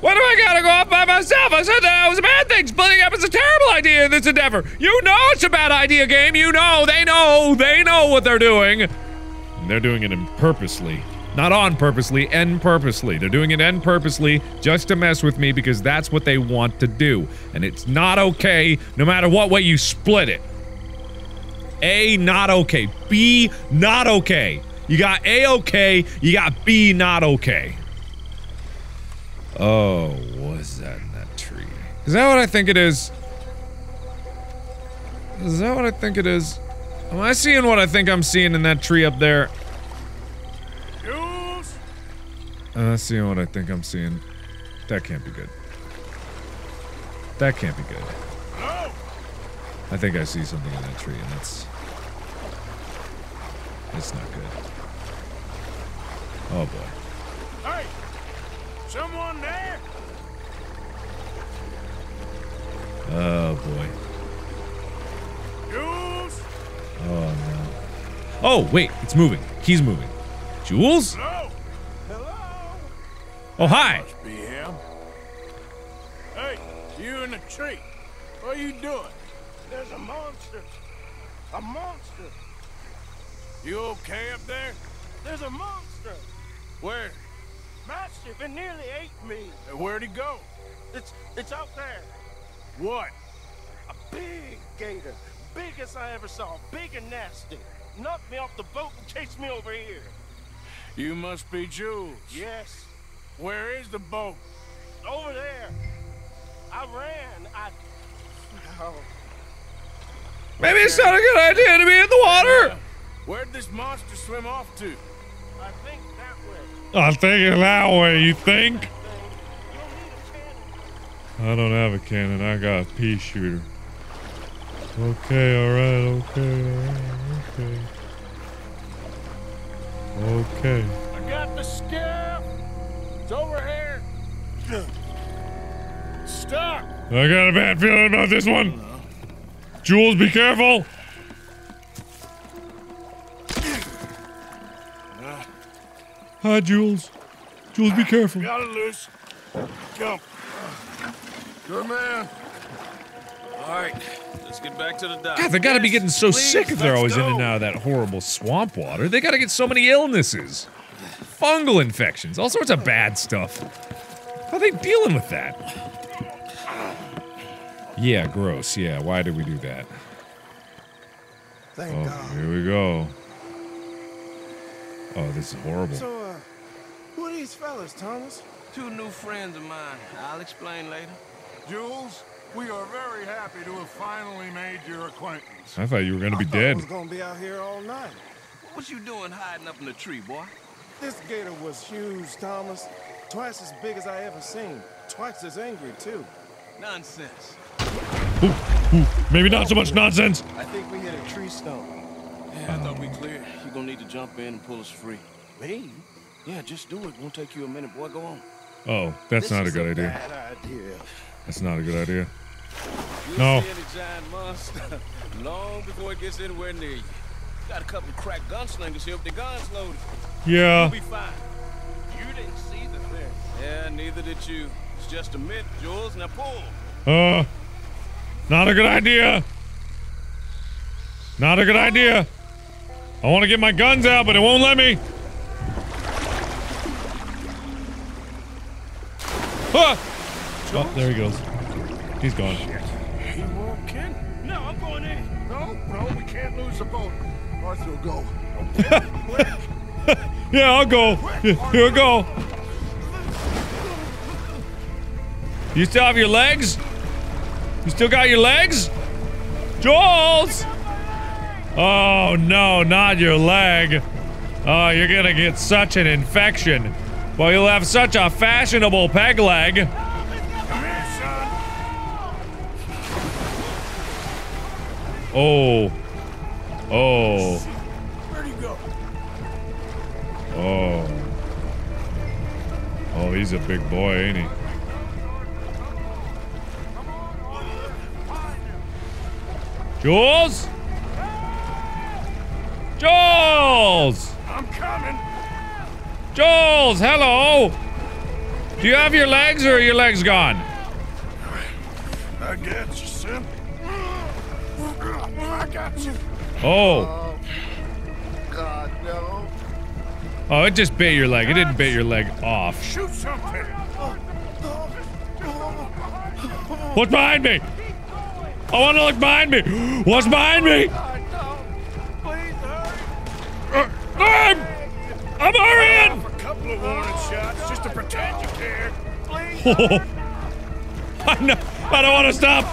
Why do I gotta go off by myself? I said that was a bad thing. Splitting up is a terrible idea in this endeavor. You know it's a bad idea, game. You know. They know. They know what they're doing. And they're doing it in purposely. Not on purposely, and purposely. They're doing it and purposely just to mess with me because that's what they want to do. And it's not okay no matter what way you split it. A, not okay. B, not okay. You got A okay, you got B not okay. Oh, was that in that tree? Is that what I think it is? Is that what I think it is? Am I seeing what I think I'm seeing in that tree up there? Jules! Am I seeing what I think I'm seeing? That can't be good. That can't be good. I think I see something in that tree, and that's. It's not good. Oh boy. Hey! Someone there? Oh boy. Jules? Oh no. Oh wait, it's moving. He's moving. Jules? Hello? Oh hi. Must be him. Hey, you in the tree. What are you doing? There's a monster. A monster. You okay up there? There's a monster. Where? Massive. It nearly ate me. Uh, where'd he go? It's it's out there. What? A big gator. Biggest I ever saw. Big and nasty. Knocked me off the boat and chased me over here. You must be Jules. Yes. Where is the boat? Over there. I ran. I. Oh. Maybe it's not a good idea to be in the water. Where'd this monster swim off to? I think that way. I'll take it that way, you think? I don't have a cannon, I got a pea shooter. Okay, alright, okay, alright, okay. Okay. I got the skiff. It's over here. Stop. I got a bad feeling about this one. Jules, be careful. Hi, Jules. Jules, be careful. Got it loose. Come. Good man. All right, let's get back to the dock. God, they gotta be getting so Please, sick if they're let's always in and out of that horrible swamp water. They gotta get so many illnesses. Fungal infections, all sorts of bad stuff. How are they dealing with that? Yeah, gross. Yeah, why did we do that? Thank oh, God. here we go. Oh, this is horrible. So, uh, who are these fellas, Thomas? Two new friends of mine. I'll explain later. Jules, we are very happy to have finally made your acquaintance. I thought you were gonna be I thought I dead. was gonna be out here all night. What you doing hiding up in the tree, boy? This gator was huge, Thomas. Twice as big as I ever seen. Twice as angry, too. Nonsense. Ooh, maybe not so much nonsense. I think we hit a tree stump. Yeah, I thought we cleared. You're gonna need to jump in and pull us free. Me? Yeah, just do it. Won't take you a minute, boy. Go on. Oh, that's This not a is good idea. Bad idea. That's not a good idea. You'll No. see any giant monster long before it gets anywhere near you. Got a couple crack gunslingers here with their guns loaded. Yeah. You'll be fine. You didn't see the thing. Yeah, neither did you. It's just a myth, Jules. Now pull. Uh, not a good idea. Not a good idea. I want to get my guns out, but it won't let me. Ah! Oh, there he goes. He's gone. You weren't. No, I'm going in. No, no, we can't lose the boat. Arthur will go. Yeah, I'll go. Here we go. You still have your legs? You still got your legs? Jules! Oh no, not your leg. Oh, you're gonna get such an infection. Well, you'll have such a fashionable peg leg. Oh. Oh. Oh. Oh, he's a big boy, ain't he? Jules? Jules! I'm coming. Jules, hello! Do you have your legs or are your legs gone? I got you, son. I got you. Oh. oh God, no. Oh, it just bit your leg. It didn't bit your leg off. Shoot something. What's behind me? I want to look behind me. What's behind me? Uh, I'm, I'm hurrying. A couple of warning shots just to pretend you cared. Oh. I know. I don't want to stop.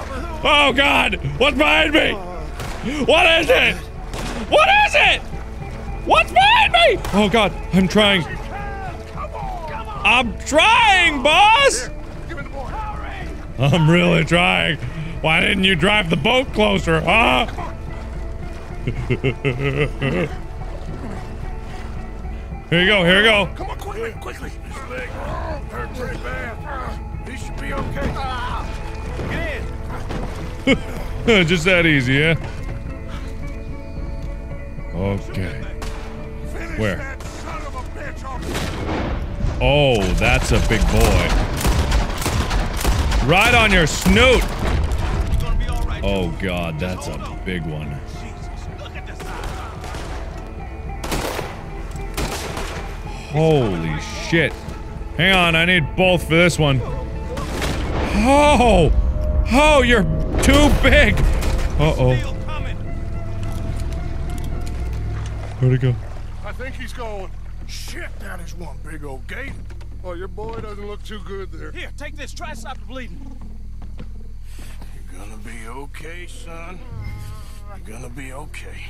Oh God! What's behind me? What is it? What is it? What's behind me? Oh God! I'm trying. I'm trying, boss. I'm really trying. Why didn't you drive the boat closer, huh? here you go. Here you go. Come on, quickly, quickly. His leg hurt pretty bad. He should be okay. Ah! Get in. Just that easy, yeah? Okay. Where? Oh, that's a big boy. Right on your snoot! Oh god, that's a big one. Holy shit. Hang on, I need both for this one. Oh! Oh, you're too big! Uh-oh. Where'd it go? I think he's going. Shit, that is one big old gate. Oh, your boy doesn't look too good there. Here, take this. Try to stop the bleeding. You're gonna be okay, son. You're gonna be okay.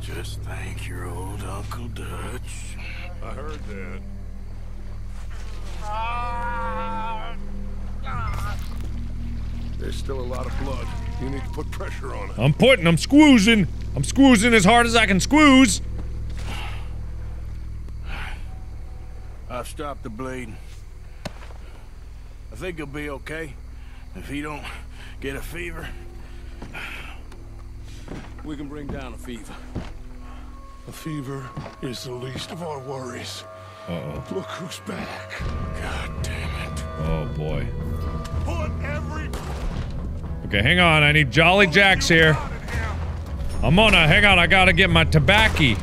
Just thank your old Uncle Dutch. I heard that. There's still a lot of blood. You need to put pressure on it. I'm putting, I'm squoozing. I'm squoozing as hard as I can squooze. I've stopped the bleeding. I think he'll be okay. If he don't get a fever, we can bring down a fever. A fever is the least of our worries. Uh-oh. Look who's back. God damn it. Oh boy. Put every Okay, hang on. I need Jolly Jacks here. I'm on a, hang on. I gotta get my tobacco.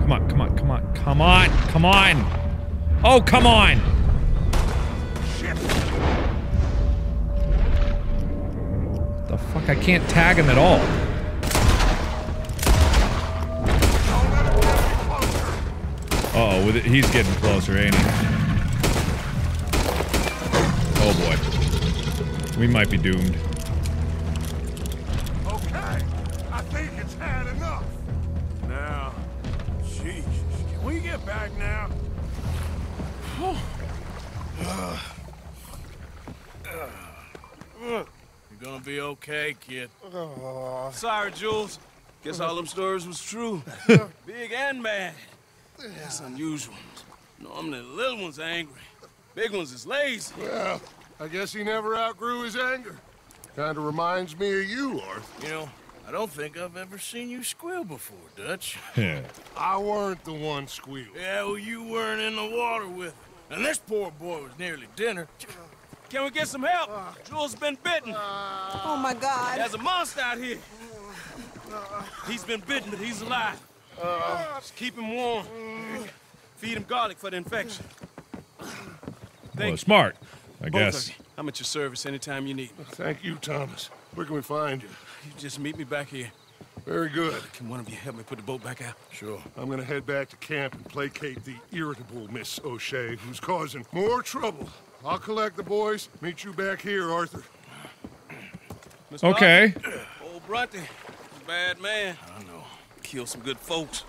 Come on, come on, come on, come on, come on. Oh, come on. The fuck? I can't tag him at all. Uh oh, with it, he's getting closer, ain't he? Oh boy. We might be doomed. Okay, I think it's had enough. Now, Jesus, can we get back now? You're gonna be okay, kid. Oh. Sorry, Jules. Guess all them stories was true. Big and bad. That's unusual. Normally the little ones angry. Big ones is lazy. Well, I guess he never outgrew his anger. Kinda reminds me of you, Arthur. You know, I don't think I've ever seen you squeal before, Dutch. I weren't the one squealing. Yeah, well, you weren't in the water with him. And this poor boy was nearly dinner. Can we get some help? Jules has been bitten. Oh my God. There's a monster out here. He's been bitten, but he's alive. Just keep him warm. Feed him garlic for the infection. Thank Well, smart, I Both guess. of you. I'm at your service anytime you need. Thank you, Thomas. Where can we find you? You just meet me back here. Very good. Can one of you help me put the boat back out? Sure. I'm gonna head back to camp and placate the irritable Miss O'Shea, who's causing more trouble. I'll collect the boys. Meet you back here, Arthur. Okay. Old Bronte, bad man. I know. Killed some good folks.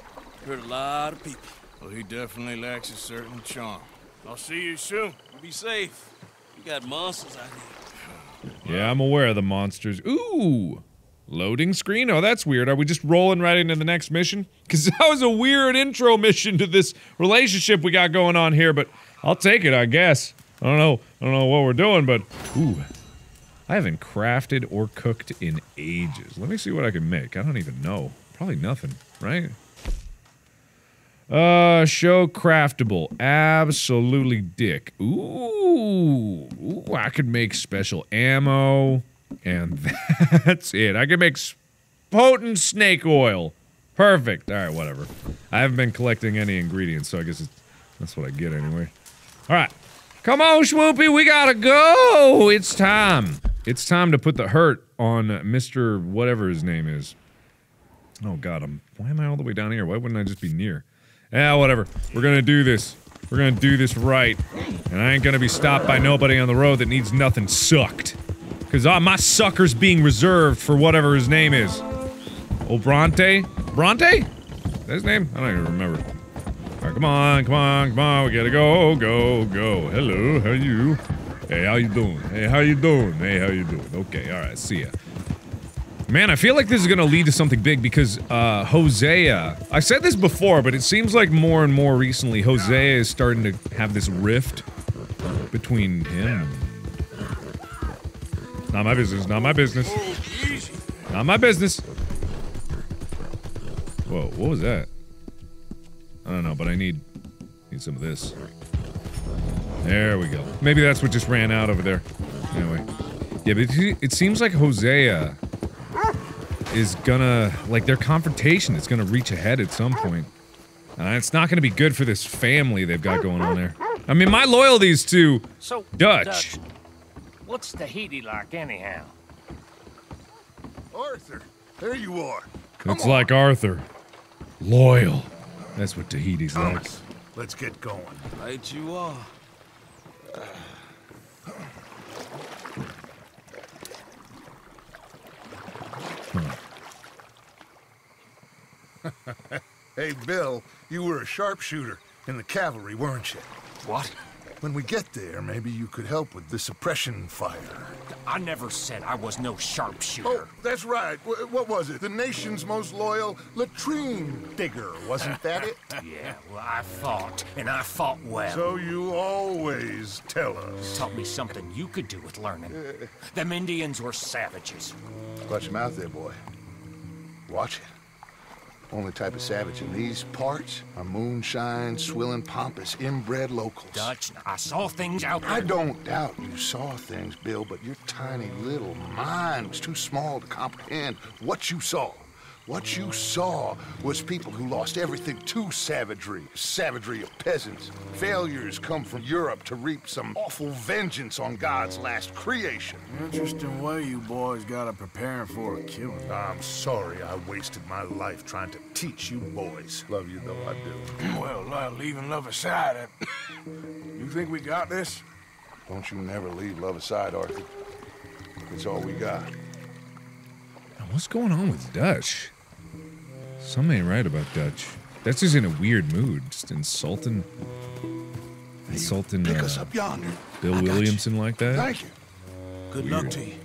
Hurt a lot of people. Well, he definitely lacks a certain charm. I'll see you soon. Be safe. You got monsters out here. Yeah, I'm aware of the monsters. Ooh! Loading screen? Oh, that's weird. Are we just rolling right into the next mission? Because that was a weird intro mission to this relationship we got going on here, but I'll take it, I guess. I don't know. I don't know what we're doing, but ooh. I haven't crafted or cooked in ages. Let me see what I can make. I don't even know. Probably nothing, right? Uh, show craftable. Absolutely dick. Ooh, ooh, I could make special ammo, and that's it. I can make potent snake oil. Perfect. All right, whatever. I haven't been collecting any ingredients, so I guess that's what I get anyway. All right, come on, Swoopy, we gotta go. It's time. It's time to put the hurt on Mr. Whatever his name is. Oh God, I'm. Why am I all the way down here? Why wouldn't I just be near? Yeah, whatever. We're gonna do this. We're gonna do this right, and I ain't gonna be stopped by nobody on the road that needs nothing sucked. Cause uh, my sucker's being reserved for whatever his name is. Oh, Bronte? Bronte? Is that his name? I don't even remember. Right, come on, come on, come on. We gotta go, go, go. Hello, how you? Hey, how you doing? Hey, how you doing? Hey, how you doing? Okay, all right, see ya. Man, I feel like this is gonna lead to something big because uh, Hosea. I said this before, but it seems like more and more recently, Hosea is starting to have this rift between him. Not my business. Not my business. Not my business. Whoa, what was that? I don't know, but I need need some of this. There we go. Maybe that's what just ran out over there. Anyway. Yeah, but it, it seems like Hosea is gonna like their confrontation is gonna reach ahead at some point. Uh, it's not gonna be good for this family they've got going on there. I mean, my loyalty is to So, Dutch. What's Tahiti like, anyhow? Arthur, there you are. It's like Arthur, loyal. That's what Tahiti's like. Let's get going. Right you are. hey, Bill, you were a sharpshooter in the cavalry, weren't you? What? When we get there, maybe you could help with the suppression fire. I never said I was no sharpshooter. Oh, that's right. Wh- what was it? The nation's most loyal latrine digger, wasn't that it? yeah, well, I fought, and I fought well. So you always tell us. Taught me something you could do with learning. Uh. Them Indians were savages. Watch your mouth there, boy. Watch it. Only type of savage in these parts are moonshine, swilling, pompous, inbred locals. Dutch, I saw things out there. I don't doubt you saw things, Bill, but your tiny little mind was too small to comprehend what you saw. What you saw was people who lost everything to savagery, savagery of peasants. Failures come from Europe to reap some awful vengeance on God's last creation. Interesting way you boys got up preparing for a killing. I'm sorry I wasted my life trying to teach you boys. Love you though, I do. Well, uh, leaving love aside, uh, you think we got this? Don't you never leave love aside, Arthur. It's all we got. What's going on with Dutch? Something ain't right about Dutch. That's just in a weird mood, just insulting, insulting Pick uh, us up yonder. Bill I. Williamson like that. Thank you. Good luck to you.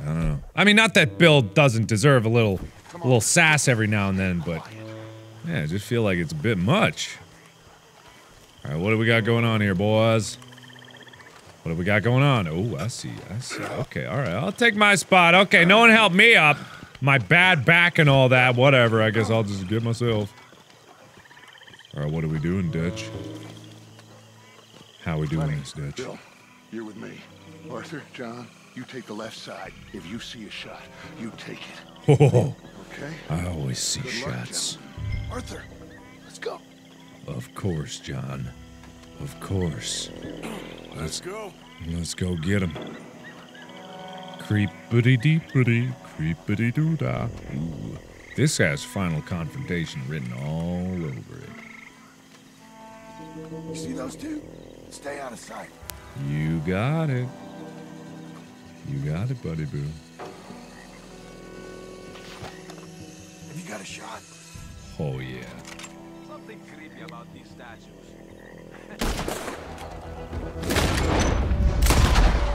I don't know. I mean, not that Bill doesn't deserve a little, a little sass every now and then, but yeah, I just feel like it's a bit much. All right, what do we got going on here, boys? What do we got going on? Oh, I see. I see. Okay, all right. I'll take my spot. Okay, no one helped me up. My bad back and all that. Whatever. I guess I'll just get myself. All right, what are we doing, Dutch? How are we doing this, Dutch? Bill, you're with me. Arthur, John, you take the left side. If you see a shot, you take it. Oh, Okay? I always see Good shots. gentlemen. Arthur, let's go. Of course, John. Of course. Let's go. Let's go get him. Creepity deepity, creepity doo dah. Ooh. This has Final Confrontation written all over it. You see those two? Stay out of sight. You got it. You got it, buddy boo. Have you got a shot? Oh, yeah. Something creepy about these statues.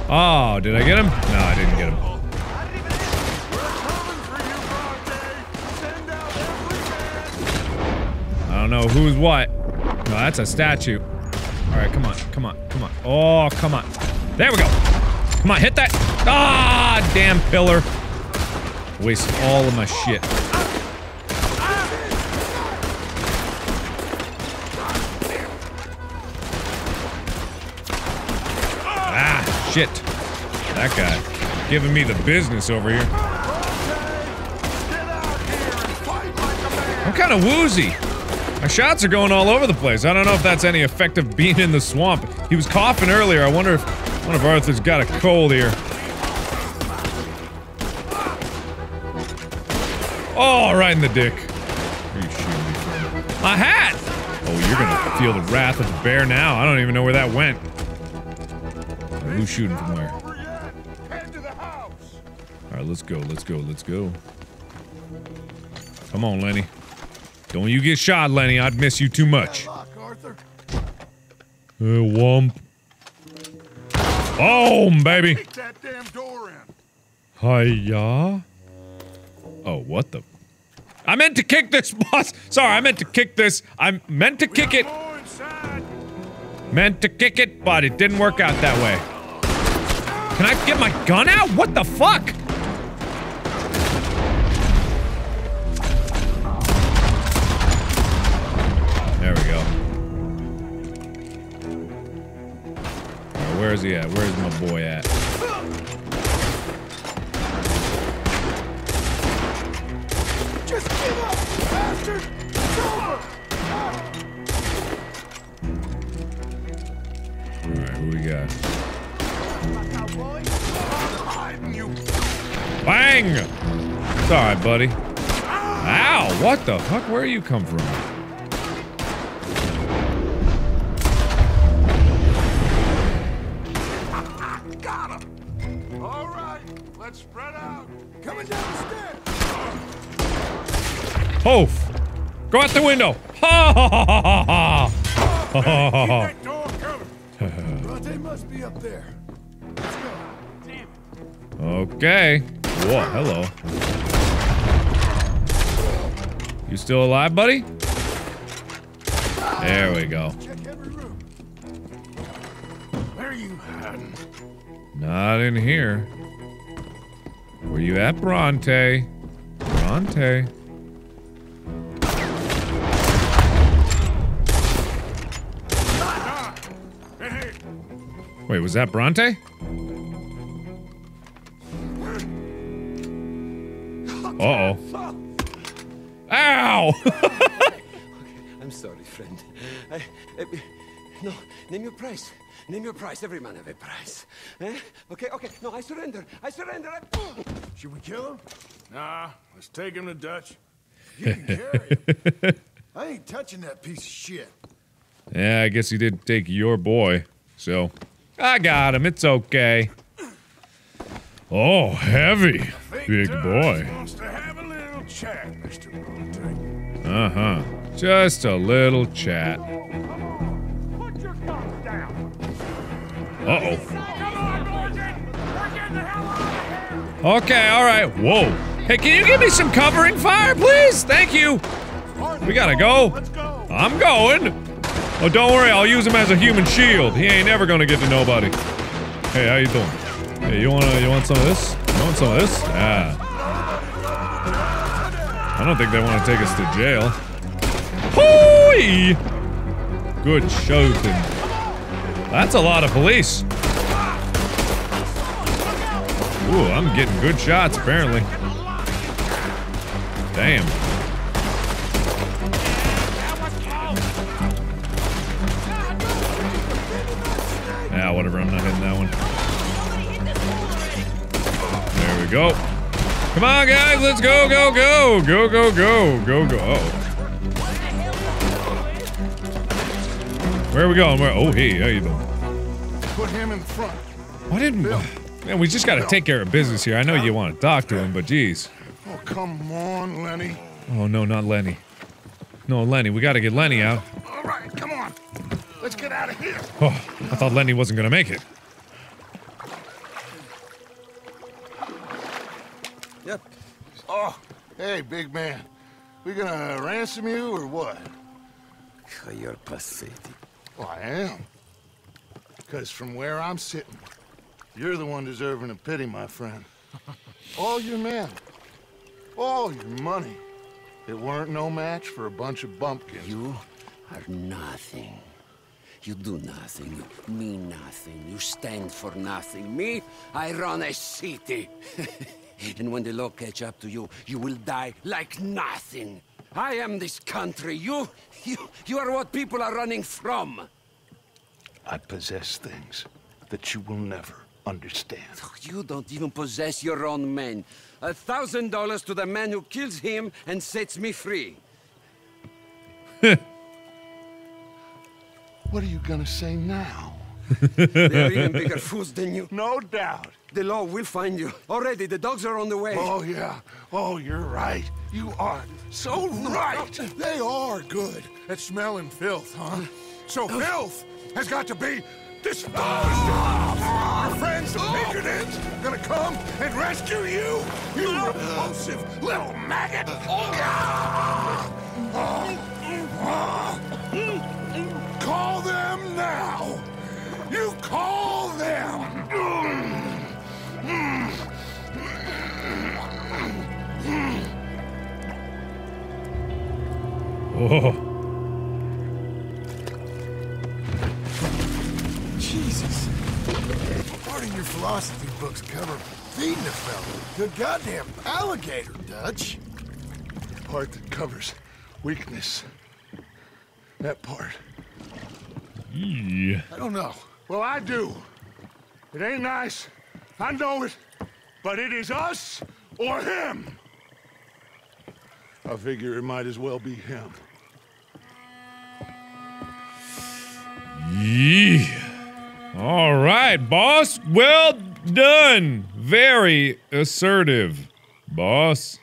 Oh, did I get him? No, I didn't get him. Don't know who's what. No, that's a statue. All right, come on, come on, come on. Oh, come on. There we go. Come on, hit that. Ah, damn pillar. Waste all of my shit. Ah, shit. That guy. Giving me the business over here. I'm kind of woozy. My shots are going all over the place. I don't know if that's any effect of being in the swamp. He was coughing earlier. I wonder if one of Arthur's got a cold here. Oh, right in the dick. Are you shooting me from? My hat! Oh, you're gonna feel the wrath of the bear now. I don't even know where that went. Who's shooting from where? Alright, let's go, let's go, let's go. Come on, Lenny. Don't you get shot, Lenny. I'd miss you too much. Uh, wump. Boom, baby. that damn door in. Hiya. Oh, what the? I meant to kick this, boss. Sorry, I meant to kick this. I meant to kick it. Meant to kick it, but it didn't work out that way. Can I get my gun out? What the fuck? Where is he at? Where's my boy at? Just give up, bastard! It's over! Alright, who we got? Bang! It's alright, buddy. Ow! What the fuck? Where are you come from? Coming down the stairs. Hof! Go out the window! Ha ha ha ha ha ha! Ha ha ha ha. That door coming. Bronte must be up there. Let's go. Damn it. Okay. Whoa, hello. You still alive, buddy? There we go. Check every room. Where are you hiding? Not in here. Where you at, Bronte? Bronte. Wait, was that Bronte? Name your price. Name your price. Every man have a price. Eh? Okay, okay. No, I surrender. I surrender. I... Should we kill him? Nah, let's take him to Dutch. You can carry him. I ain't touching that piece of shit. yeah, I guess he did take your boy. So, I got him. It's okay. Oh, heavy. Big boy. Wants to have a little chat, Uh-huh. Just a little chat. Here. Okay, alright. Whoa. Hey, can you give me some covering fire, please? Thank you. We gotta go. I'm going. Oh, don't worry. I'll use him as a human shield. He ain't ever gonna get to nobody. Hey, how you doing? Hey, you wanna, you want some of this? You want some of this? Ah. I don't think they want to take us to jail. Hooey! Good shooting. That's a lot of police. Ooh, I'm getting good shots, apparently. Damn. Yeah, whatever, I'm not hitting that one. There we go. Come on, guys, let's go, go, go, go, go, go, go, go. Oh. Where are we going? Where? Oh, hey, how you doing? Put him in the front. Why didn't? Man, we just got to take care of business here. I know you want to talk to him, but geez. Oh, come on, Lenny. Oh no, not Lenny. No, Lenny. We got to get Lenny out. All right, come on. Let's get out of here. Oh, I thought Lenny wasn't gonna make it. Yep. Oh, hey, big man. We gonna ransom you or what? You're pathetic. Well, I am. Because from where I'm sitting, you're the one deserving of pity, my friend. All your men, all your money, it weren't no match for a bunch of bumpkins. You are nothing. You do nothing. You mean nothing. You stand for nothing. Me, I run a city. and when the law catch up to you, you will die like nothing. I am this country. You, you, you are what people are running from. I possess things that you will never understand. Oh, you don't even possess your own men. A thousand dollars to the man who kills him and sets me free. What are you gonna say now? They're even bigger fools than you. No doubt. The law will find you. Already, the dogs are on the way. Oh, yeah. Oh, you're right. You are so right. They are good at smelling filth, huh? So oh. filth has got to be disposed of. Our friends the Pinkertons gonna come and rescue you, you repulsive little maggot. Call them now. You call them. Oh. Jesus. Part of your philosophy books cover feeding a fella. Good goddamn alligator, Dutch. The part that covers weakness. That part. Yeah. I don't know. Well, I do. It ain't nice. I know it. But it is us or him. I figure it might as well be him. Yeah. All right, boss. Well done. Very assertive, boss.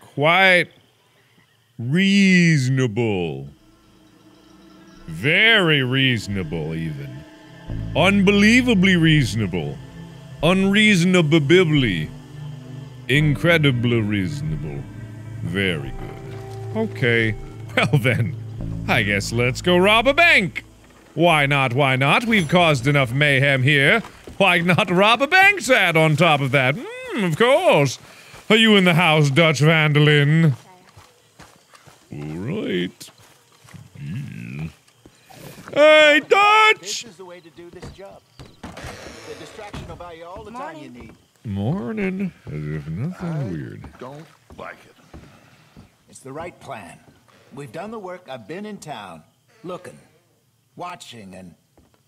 Quite reasonable. Very reasonable, even. Unbelievably reasonable. Unreasonably. Incredibly reasonable. Very good. Okay. Well then, I guess let's go rob a bank. Why not? Why not? We've caused enough mayhem here. Why not rob a bank sad on top of that? Hmm, of course. Are you in the house, Dutch van der Linde? Alright. Yeah. Hey, Dutch! This is the way to do this job. The distraction will buy you all the time you need. Morning. As if nothing weird. Don't like it. It's the right plan. We've done the work. I've been in town, looking, watching, and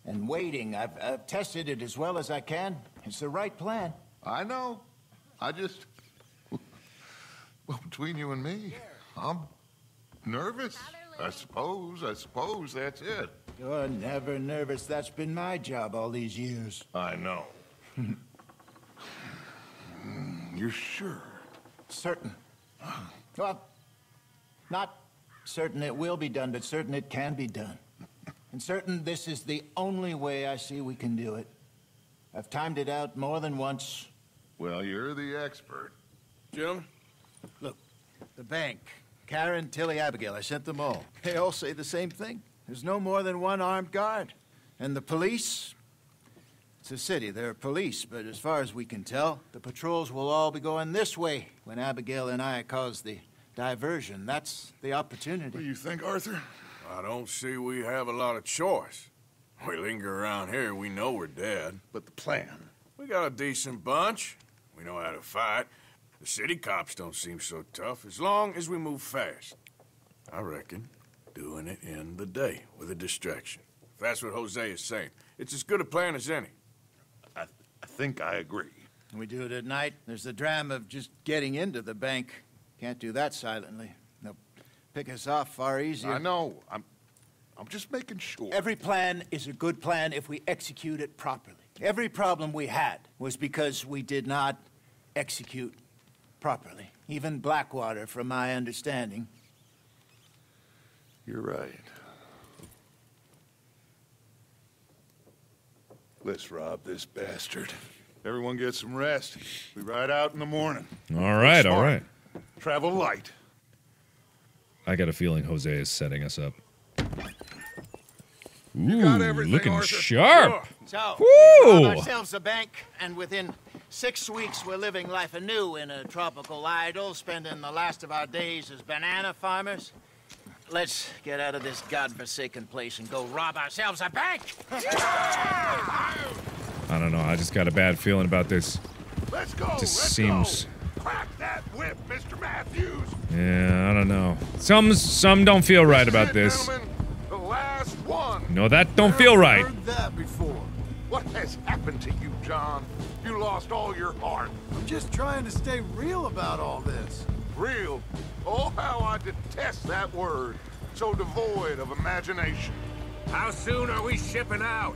and waiting. I've, I've tested it as well as I can. It's the right plan. I know. I just. Well, between you and me, I'm nervous. I suppose. I suppose that's it. You're never nervous. That's been my job all these years. I know. You're sure? Certain. Well, not certain it will be done, but certain it can be done. And certain this is the only way I see we can do it. I've timed it out more than once. Well, you're the expert. Jim? Look, the bank, Karen, Tilly, Abigail, I sent them all. They all say the same thing. There's no more than one armed guard. And the police? It's a city, there are police, but as far as we can tell, the patrols will all be going this way when Abigail and I cause the diversion. That's the opportunity. What do you think, Arthur? I don't see we have a lot of choice. We linger around here, we know we're dead. But the plan? We got a decent bunch. We know how to fight. The city cops don't seem so tough as long as we move fast. I reckon doing it in the day with a distraction. If that's what Hosea is saying. It's as good a plan as any. I, I think I agree. We do it at night. There's the drama of just getting into the bank. Can't do that silently. They'll pick us off far easier. I know. I'm, I'm just making sure. Every plan is a good plan if we execute it properly. Every problem we had was because we did not execute properly. Even Blackwater, from my understanding. You're right. Let's rob this bastard. Everyone get some rest. We ride out in the morning. All right, all Smart. right. Travel light. I got a feeling Hosea is setting us up. You got Ooh, looking Arthur? sharp. So, Woo! we ourselves a bank, and within six weeks, we're living life anew in a tropical idyll, spending the last of our days as banana farmers. Let's get out of this godforsaken place and go rob ourselves a bank. I don't know. I just got a bad feeling about this. Let's go. Just let's seems. go. Crack that whip, Mr. Matthews. Yeah, I don't know. Some some don't feel right about this. The last one. No, that don't feel right. Heard that before. What has happened to you, John? You lost all your heart. I'm just trying to stay real about all this. Real? Oh, how I detest that word. So devoid of imagination. How soon are we shipping out?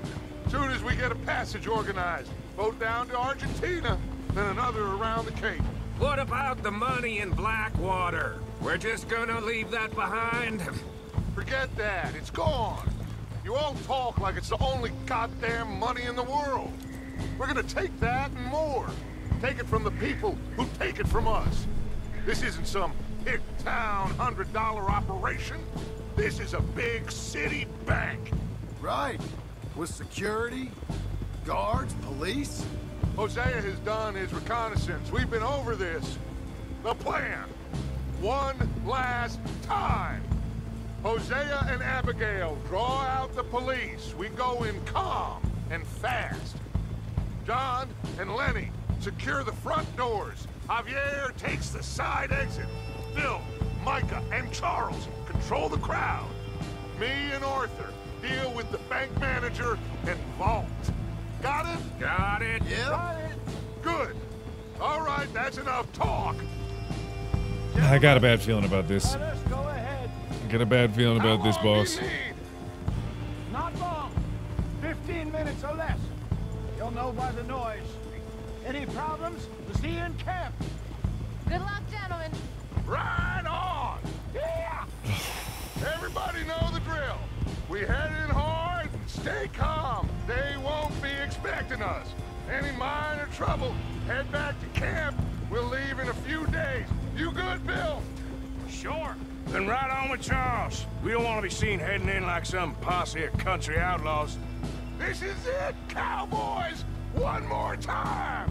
Soon as we get a passage organized. Boat down to Argentina, then another around the Cape. What about the money in Blackwater? We're just gonna leave that behind? Forget that. It's gone. You all talk like it's the only goddamn money in the world. We're gonna take that and more. Take it from the people who take it from us. This isn't some hick town hundred dollar operation. This is a big city bank. Right. With security, guards, police. Hosea has done his reconnaissance. We've been over this. The plan. One last time. Hosea and Abigail draw out the police. We go in calm and fast. John and Lenny secure the front doors. Javier takes the side exit. Bill, Micah, and Charles control the crowd. Me and Arthur deal with the bank manager and vault. Got it? Got it. Yeah. Got it. Good. All right, that's enough talk. I got a bad feeling about this. Let us go ahead. I got a bad feeling about this, boss. Not long. Fifteen minutes or less. You'll know by the noise. Any problems? We'll see you in camp. Good luck, gentlemen. Right on. Yeah. Everybody know the drill. We head in hard stay calm. They won't be expecting us. Any minor trouble, head back to camp. We'll leave in a few days. You good, Bill? Sure. Then right on with Charles. We don't want to be seen heading in like some posse of country outlaws. This is it, cowboys. One more time.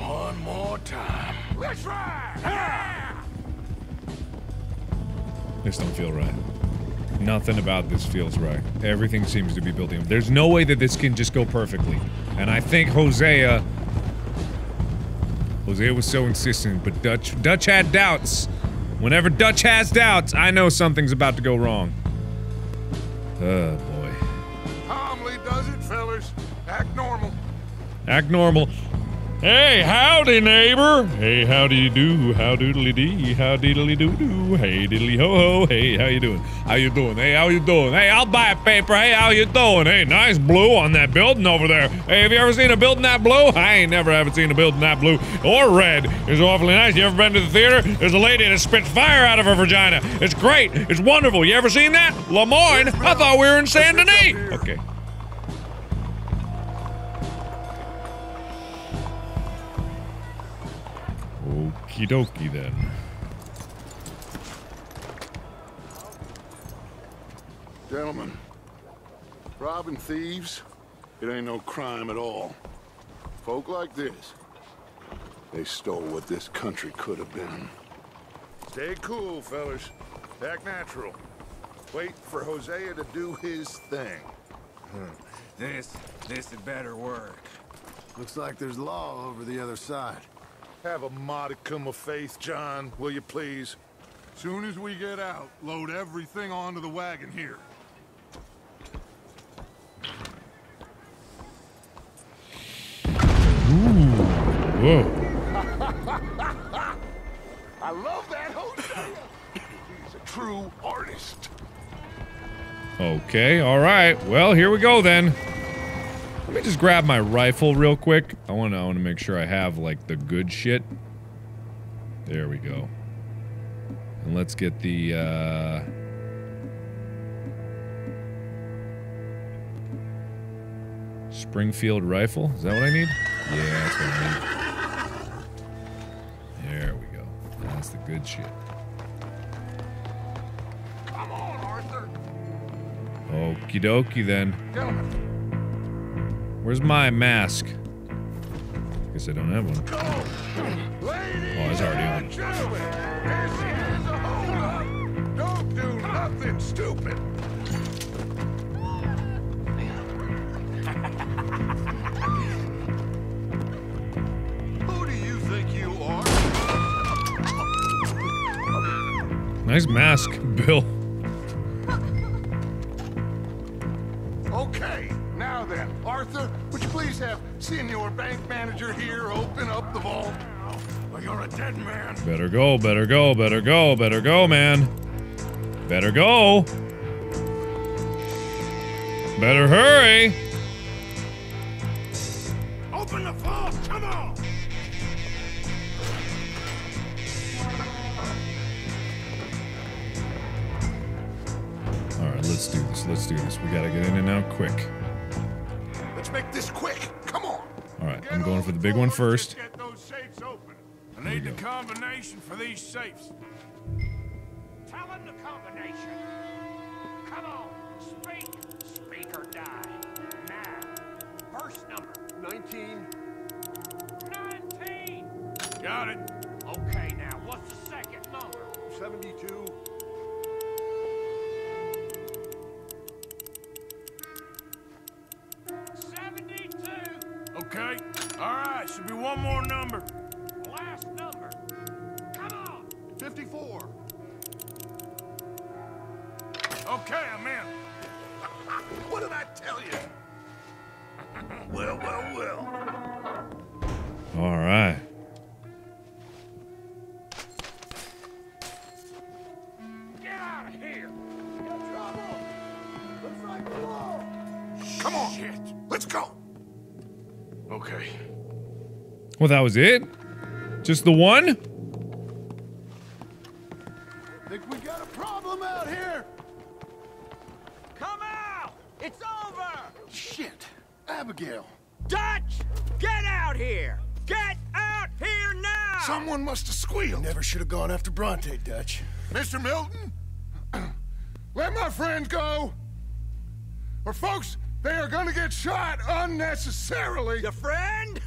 One more time. Let's ride. This don't feel right. Nothing about this feels right. Everything seems to be building up. There's no way that this can just go perfectly. And I think Hosea... Hosea was so insistent, but Dutch Dutch had doubts. Whenever Dutch has doubts, I know something's about to go wrong. Oh, boy. Calmly does it, fellas. Act normal. Act normal. Hey, howdy, neighbor. Hey, how do you do? How doodly dee? How diddly doo doo? Hey, diddly ho ho. Hey, how you doing? How you doing? Hey, how you doing? Hey, I'll buy a paper. Hey, how you doing? Hey, nice blue on that building over there. Hey, have you ever seen a building that blue? I ain't never haven't seen a building that blue or red. It's awfully nice. You ever been to the theater? There's a lady that spits fire out of her vagina. It's great. It's wonderful. You ever seen that? Lemoyne? I thought we were in Saint Denis. Okay. Okie dokie then. Gentlemen, robbing thieves, it ain't no crime at all. Folk like this, they stole what this country could have been. Stay cool, fellas. Act natural. Wait for Hosea to do his thing. This, this had better work. Looks like there's law over the other side. Have a modicum of faith, John, will you please? Soon as we get out, load everything onto the wagon here. Whoa. I love that Hosea. He's a true artist. Okay, alright. Well, here we go then. Let me just grab my rifle real quick. I wanna I wanna make sure I have like the good shit. There we go. And let's get the uh Springfield rifle. Is that what I need? Yeah, that's what I need. There we go. That's the good shit. Come on, Arthur. Okie dokie then. Gentlemen, Where's my mask? I Guess I don't have one. Oh, it's already on. gentlemen, this is a hold-up. Don't do nothing stupid. Who do you think you are? Nice mask, Bill. Okay, Arthur, would you please have Senior Bank Manager here open up the vault? Well, you're a dead man. Better go, better go, better go, better go, man. Better go. Better hurry. Open the vault! Come on! All right, let's do this. Let's do this. We gotta get in and out quick. Let's make this quick. Come on. All right, I'm going for the big one first. Get those safes open. I need the combination for these safes. Tell him the combination. Come on, speak. Speak or die. Now. First number. 19. 19! Got it. Okay, now, what's the second number? 72. Okay. All right. Should be one more number. Well, that was it? Just the one? Think we got a problem out here? Come out! It's over! Shit. Abigail. Dutch! Get out here! Get out here now! Someone must have squealed. Never should have gone after Bronte, Dutch. Mr. Milton, let my friends go. Or folks, they are gonna get shot unnecessarily. Your friend?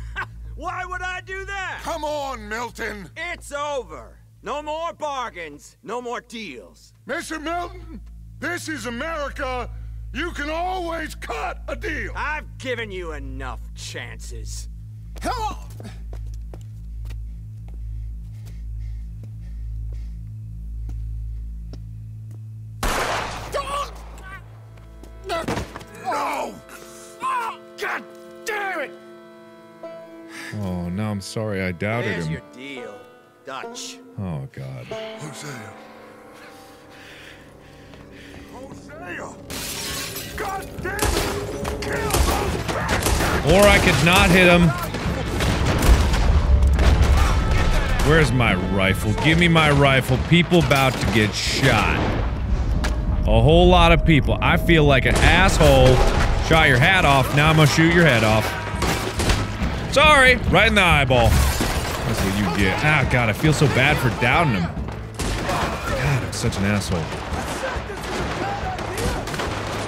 Why would I do that? Come on, Milton. It's over. No more bargains, no more deals. Mr. Milton, this is America. You can always cut a deal. I've given you enough chances. I doubted There's him. your deal, Dutch. Oh, God. Hosea. Hosea! God damn it! Kill those! Or I could not hit him. Where's my rifle? Give me my rifle. People about to get shot. A whole lot of people. I feel like an asshole. Shot your hat off. Now I'm gonna shoot your head off. Sorry. Right in the eyeball. That's what you get. Ah, God, I feel so bad for downing him. God, I'm such an asshole.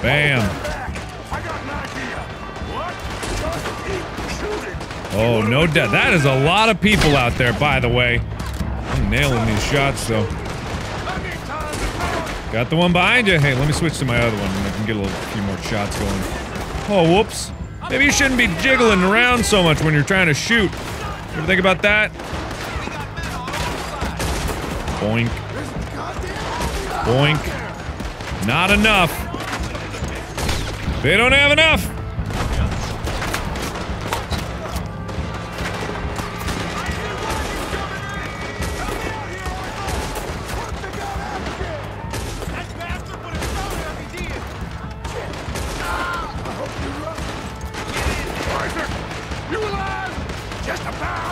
Bam. Oh, no doubt. That is a lot of people out there, by the way. I'm nailing these shots, though. Got the one behind you. Hey, let me switch to my other one and I can get a little, few more shots going. Oh, whoops. Maybe you shouldn't be jiggling around so much when you're trying to shoot. Ever think about that? Boink. Boink. Not enough. They don't have enough.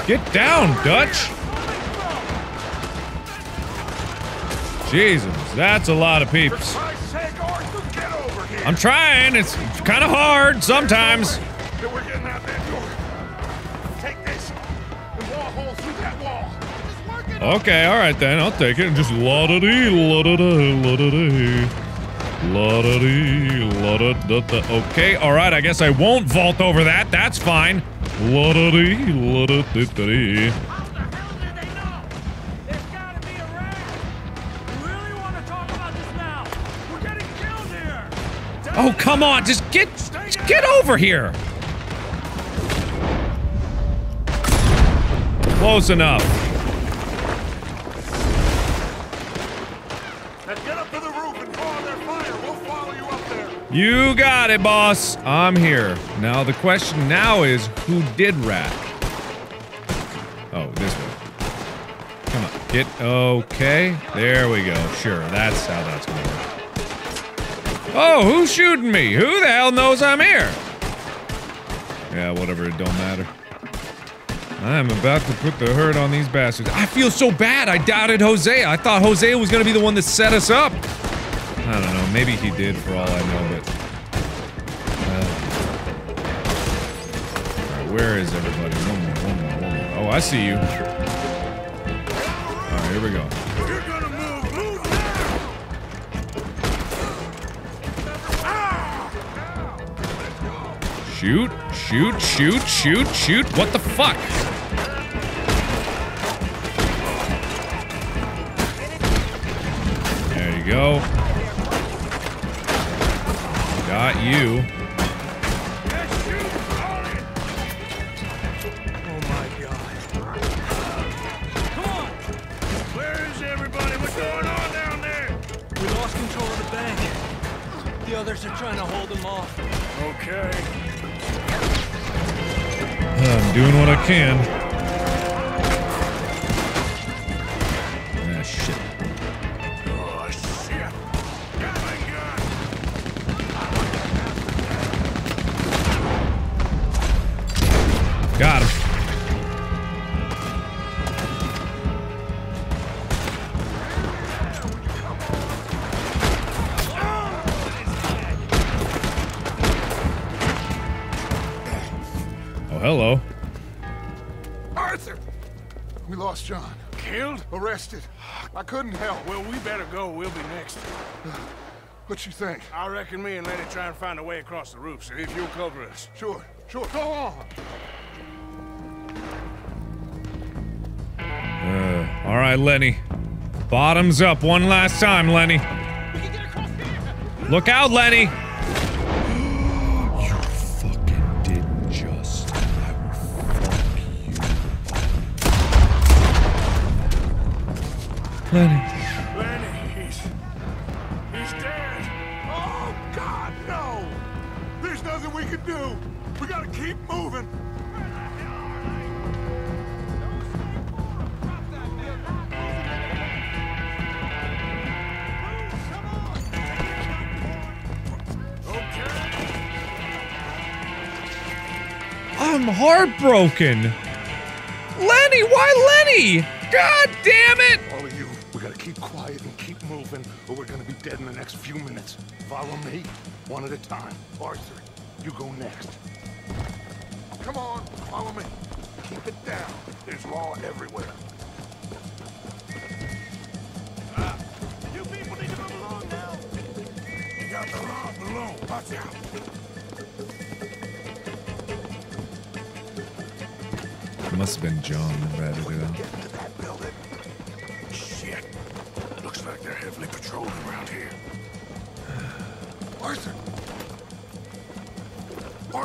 Get down, Dutch. Jesus, that's a lot of peeps. I'm trying. It's kind of hard sometimes. Okay, all right then. I'll take it and just la da dee, la da da, la da dee. La da dee, la da da da. Okay, all right. I guess I won't vault over that. That's fine. La da dee, la da da da dee. Oh, come on. Just get just get over here. Close enough. You got it, boss. I'm here. Now the question now is who did rat? Oh, this one. Come on. Get okay. There we go. Sure. That's how that's gonna work. Oh, who's shooting me? Who the hell knows I'm here? Yeah, whatever, it don't matter. I'm about to put the hurt on these bastards. I feel so bad. I doubted Hosea. I thought Hosea was gonna be the one that set us up. I don't know. Maybe he did for all I know, but. Uh, Alright, where is everybody? One more, one more, one more. Oh, I see you. Alright, here we go. Shoot, shoot, shoot, shoot, shoot. What the fuck? There you go. Oh bank. The others are trying to hold them off. Okay. I'm doing what I can. I couldn't help. Well, we better go. We'll be next. What you think? I reckon me and Lenny try and find a way across the roof, so if you'll cover us. Sure, sure. Go on. Uh, all right, Lenny. Bottoms up one last time, Lenny. Look out, Lenny. Lenny. Lenny, he's... He's dead. Oh, God, no! There's nothing we can do. We gotta keep moving. I'm heartbroken. Lenny, why Lenny? God damn it! Keep quiet and keep moving, or we're gonna be dead in the next few minutes. Follow me, one at a time. Arthur, you go next. Come on, follow me. Keep it down. There's law everywhere. Ah, you people need to move along now. You got the law below. Watch out. Must have been John that ratted it.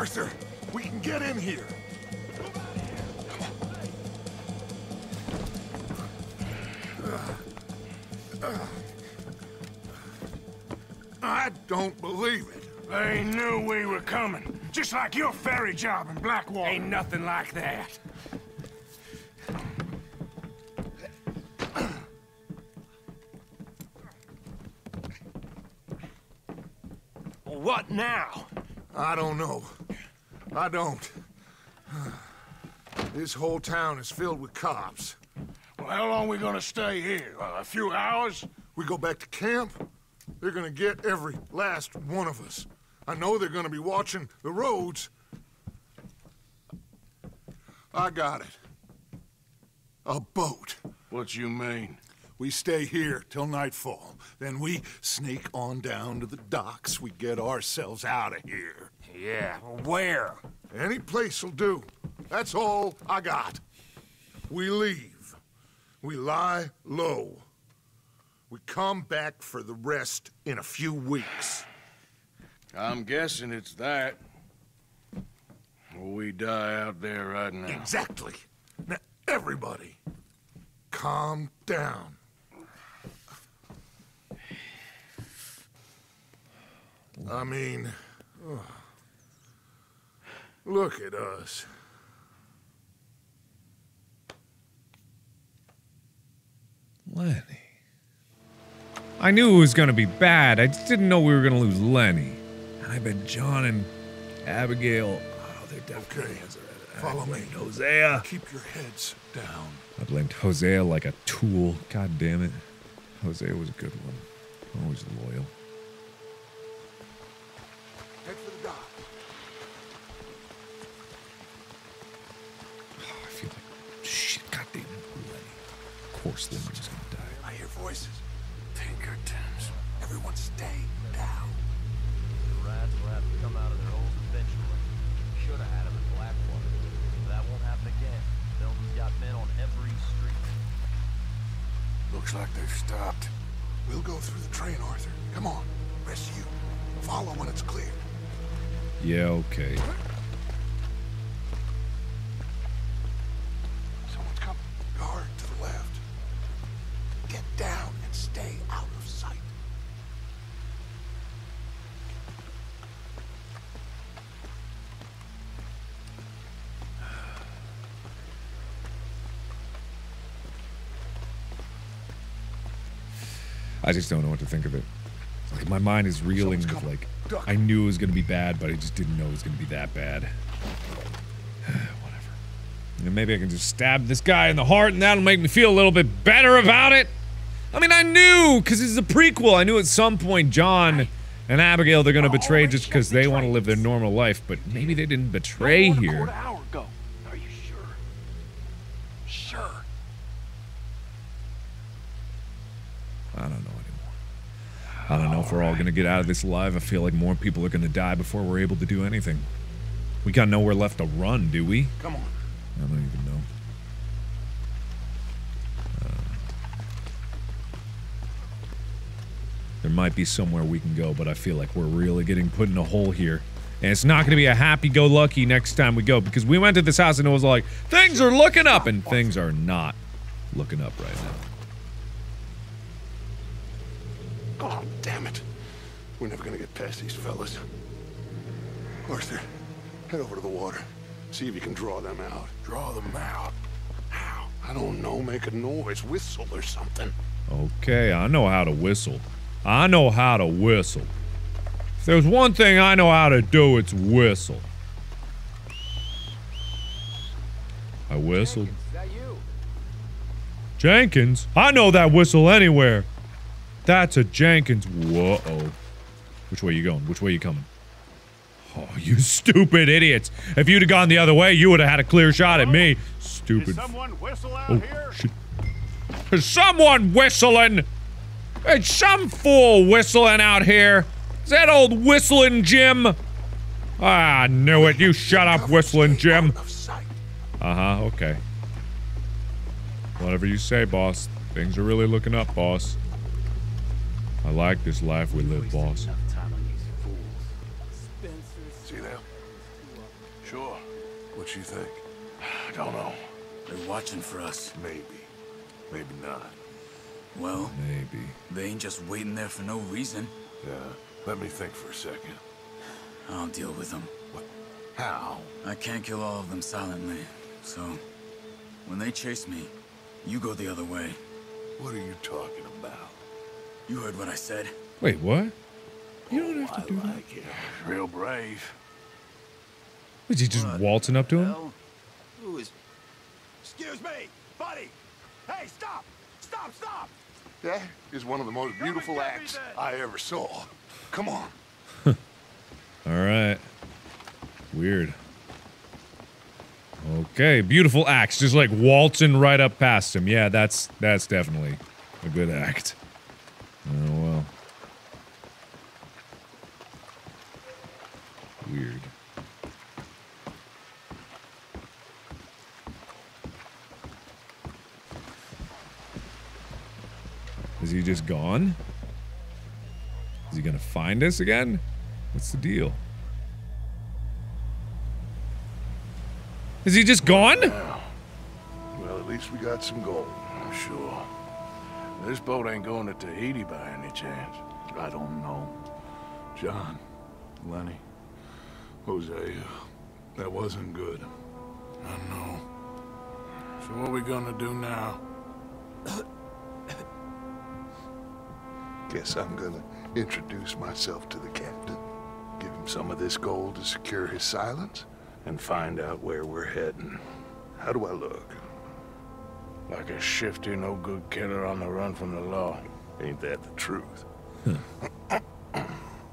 Arthur, we can get in here. I don't believe it. They knew we were coming. Just like your ferry job in Blackwater. Ain't nothing like that. What now? I don't know. I don't. This whole town is filled with cops. Well, how long we gonna stay here? Uh, a few hours? We go back to camp, they're gonna get every last one of us. I know they're gonna be watching the roads. I got it. A boat. What you mean? We stay here till nightfall. Then we sneak on down to the docks. We get ourselves out of here. Yeah, where? Any place will do. That's all I got. We leave. We lie low. We come back for the rest in a few weeks. I'm guessing it's that. Or we die out there right now. Exactly. Now, everybody, calm down. I mean, ugh. Look at us. Lenny. I knew it was gonna be bad. I just didn't know we were gonna lose Lenny. And I bet John and Abigail. Oh, they're definitely. Follow me. Hosea. Keep your heads down. I blamed Hosea like a tool. God damn it. Hosea was a good one. Always loyal. Shit. God damn it. Lenny. Of course, Lenny was gonna die. I hear voices. Pinkertons. Everyone stay down. The rats will have to come out of their holes eventually. Should have had them in Blackwater. That won't happen again. Belton's got men on every street. Looks like they've stopped. We'll go through the train, Arthur. Come on. Rest you. Follow when it's clear. Yeah, okay. Down and stay out of sight. I just don't know what to think of it. Like my mind is reeling with like I knew it was gonna be bad, but I just didn't know it was gonna be that bad. Whatever. And maybe I can just stab this guy in the heart, and that'll make me feel a little bit better about it. I mean, I knew because this is a prequel. I knew at some point John and Abigail they're gonna betray just because they want to live their normal life, but maybe they didn't betray here. Are you sure? Sure. I don't know anymore. I don't know if we're all gonna get out of this alive. I feel like more people are gonna die before we're able to do anything. We got nowhere left to run, do we? Come on. I don't even might be somewhere we can go, but I feel like we're really getting put in a hole here. And it's not going to be a happy-go-lucky next time we go because we went to this house and it was like, things are looking up, and things are not looking up right now. God damn it. We're never gonna get past these fellas. Arthur, head over to the water. See if you can draw them out. Draw them out. How? I don't know. Make a noise. Whistle or something. Okay, I know how to whistle. I know how to whistle. If there's one thing I know how to do, it's whistle. I whistled. Jenkins? I know that whistle anywhere. That's a Jenkins. Whoa. Which way you going? Which way you coming? Oh, you stupid idiots. If you'd have gone the other way, you would have had a clear shot at me. Stupid. Oh, is Someone whistle out Oh, here? shit. There's someone whistling. There's some fool whistling out here. Is that old whistling Jim? Ah, I knew it. You shut up, whistling Jim. Uh huh, okay. Whatever you say, boss. Things are really looking up, boss. I like this life we live, boss. See them? Sure. What you think? I don't know. They're watching for us. Maybe. Maybe not. Well, maybe. They ain't just waiting there for no reason. Yeah. Let me think for a second. I'll deal with them. What? How? I can't kill all of them silently, so when they chase me, you go the other way. What are you talking about? You heard what I said. Wait, what? You don't oh, have to do that. Like it. Real brave. Was he just waltzing up to him? Who is Excuse me, buddy. Hey, stop! Stop! Stop! That is one of the most beautiful acts I ever saw. Come on. All right. Weird. Okay, beautiful acts, just like waltzing right up past him. Yeah, that's that's definitely a good act. Oh well. Weird. Is he just gone? Is he gonna find us again? What's the deal? Is he just gone? Well, at least we got some gold. I'm sure. This boat ain't going to Tahiti by any chance. I don't know. John, Lenny, Hosea, that wasn't good. I know. So what are we gonna do now? Guess I'm gonna introduce myself to the captain. Give him some of this gold to secure his silence and find out where we're heading. How do I look? Like a shifty, no-good killer on the run from the law. Ain't that the truth?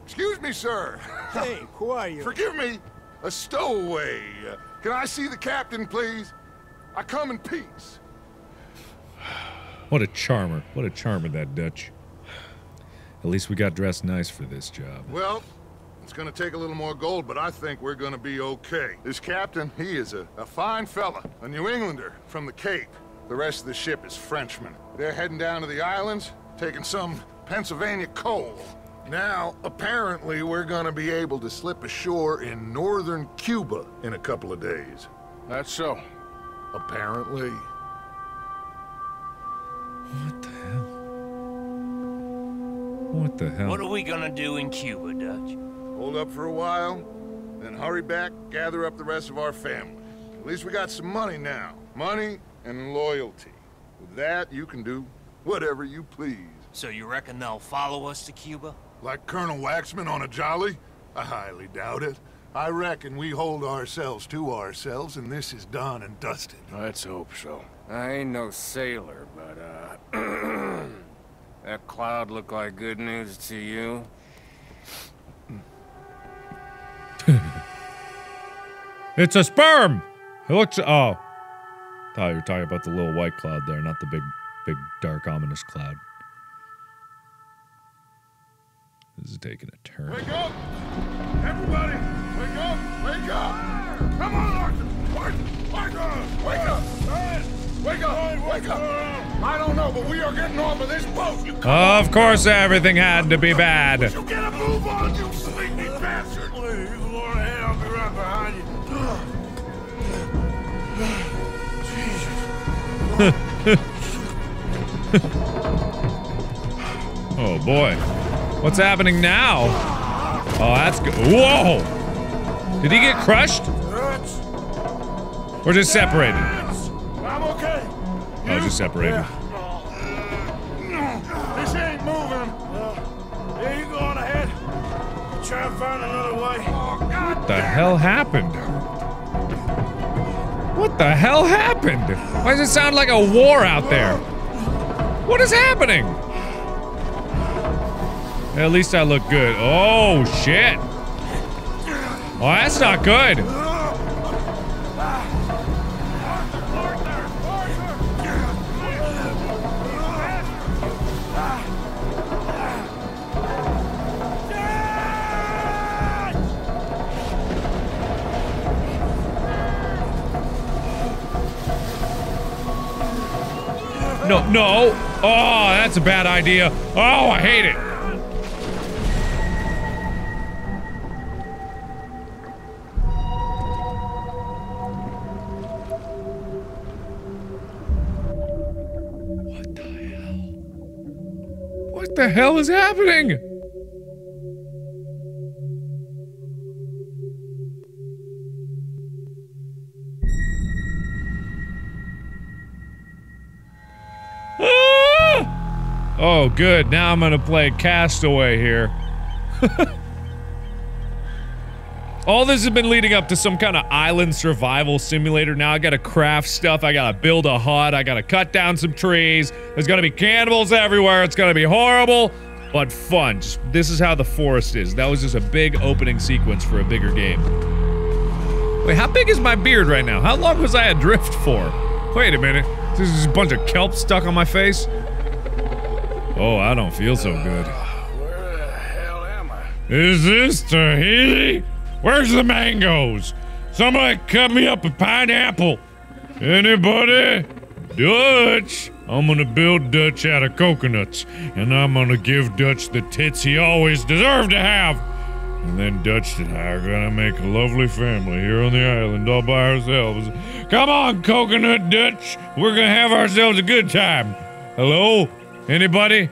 Excuse me, sir. Hey, who are you? Forgive me. A stowaway. Uh, Can I see the captain, please? I come in peace. What a charmer. What a charmer, that Dutch. At least we got dressed nice for this job. Well, it's gonna take a little more gold, but I think we're gonna be okay. This captain, he is a, a fine fella, a New Englander from the Cape. The rest of the ship is Frenchmen. They're heading down to the islands, taking some Pennsylvania coal. Now, apparently, we're gonna be able to slip ashore in northern Cuba in a couple of days. That's so. Apparently. What the hell? What the hell? What are we gonna do in Cuba, Dutch? Hold up for a while, then hurry back, gather up the rest of our family. At least we got some money now. Money and loyalty. With that, you can do whatever you please. So you reckon they'll follow us to Cuba? Like Colonel Waxman on a jolly? I highly doubt it. I reckon we hold ourselves to ourselves, and this is done and dusted. Let's hope so. I ain't no sailor, but, uh... that cloud look like good news to you? It's a sperm! It looks. Oh. Thought you were talking about the little white cloud there, not the big, big, dark, ominous cloud. This is taking a turn. Wake up! Everybody! Wake up! Wake up! Come on, Arthur! Arthur! Arthur! Wake up! Wake up! Wake up! I don't know, but we are getting off of this boat! You Of course, everything had to be bad. You get a move on, you sleepy bastard! Please, you go I'll be right behind you. oh boy. What's happening now? Oh, that's good. Whoa! Did he get crushed? Or just separated? I'm okay. Oh, just separated. Oh. This ain't moving. Uh, yeah, you go on ahead. Try and find another way. What the hell happened? What the hell happened? Why does it sound like a war out there? What is happening? At least I look good. Oh, shit. Oh, that's not good. No. Oh, that's a bad idea. Oh, I hate it. What the hell? What the hell is happening? Oh, good. Now I'm gonna play Castaway here. All this has been leading up to some kind of island survival simulator. Now I gotta craft stuff. I gotta build a hut. I gotta cut down some trees. There's gonna be cannibals everywhere. It's gonna be horrible, but fun. Just, this is how the forest is. That was just a big opening sequence for a bigger game. Wait, how big is my beard right now? How long was I adrift for? Wait a minute. This is a bunch of kelp stuck on my face? Oh, I don't feel so good. Uh, where the hell am I? Is this Tahiti? Where's the mangoes? Somebody cut me up a pineapple. Anybody? Dutch? I'm gonna build Dutch out of coconuts, and I'm gonna give Dutch the tits he always deserved to have. And then Dutch and I are gonna make a lovely family here on the island all by ourselves. Come on, Coconut Dutch! We're gonna have ourselves a good time. Hello? Anybody?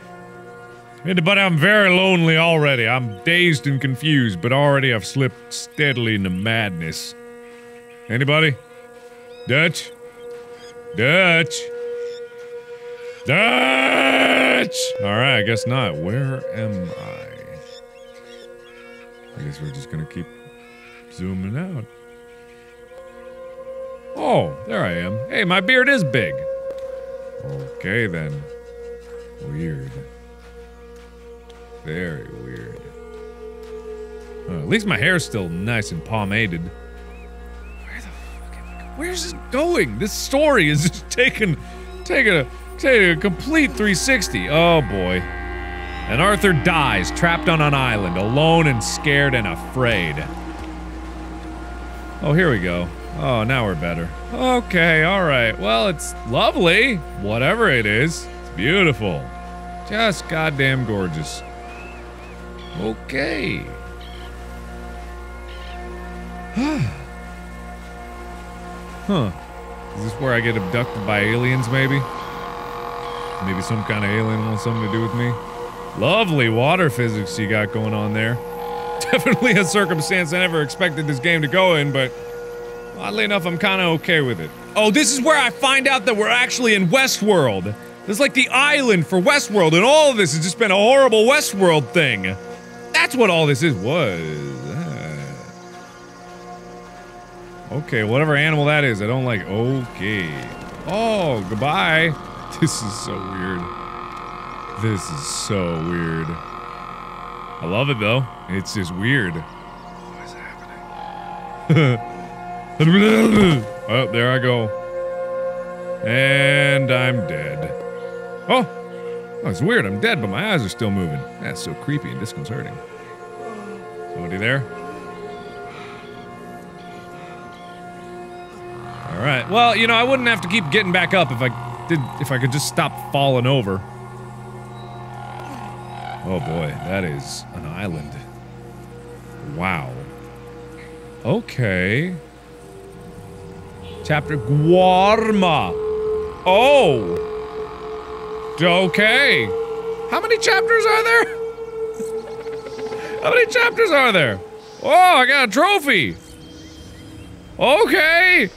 Anybody? I'm very lonely already. I'm dazed and confused, but already I've slipped steadily into madness. Anybody? Dutch? Dutch? Dutch! Alright, I guess not. Where am I? I guess we're just gonna keep zooming out. Oh, there I am. Hey, my beard is big. Okay then. Weird. Very weird. Uh, at least my hair's still nice and pomaded. Where the fuck? Where's this going? This story is just taking, taking a, taking a complete 360. Oh boy. And Arthur dies, trapped on an island, alone and scared and afraid. Oh, here we go. Oh, now we're better. Okay, alright. Well, it's lovely. Whatever it is. It's beautiful. Just goddamn gorgeous. Okay. huh. Is this where I get abducted by aliens, maybe? Maybe some kind of alien wants something to do with me? Lovely water physics you got going on there. Definitely a circumstance I never expected this game to go in, but oddly enough, I'm kind of okay with it. Oh, this is where I find out that we're actually in Westworld. Is like the island for Westworld, and all of this has just been a horrible Westworld thing. That's what all this is was. Ah. Okay, whatever animal that is, I don't like. Okay. Oh, goodbye. This is so weird. This is so weird. I love it though. It's just weird. What is happening? oh, there I go. And I'm dead. Oh! Oh, it's weird. I'm dead, but my eyes are still moving. That's so creepy and disconcerting. Somebody there? All right. Well, you know, I wouldn't have to keep getting back up if I did. If I could just stop falling over. Oh boy, that is an island. Wow. Okay. Chapter Guarma. Oh. Okay. How many chapters are there? How many chapters are there? Oh, I got a trophy. Okay.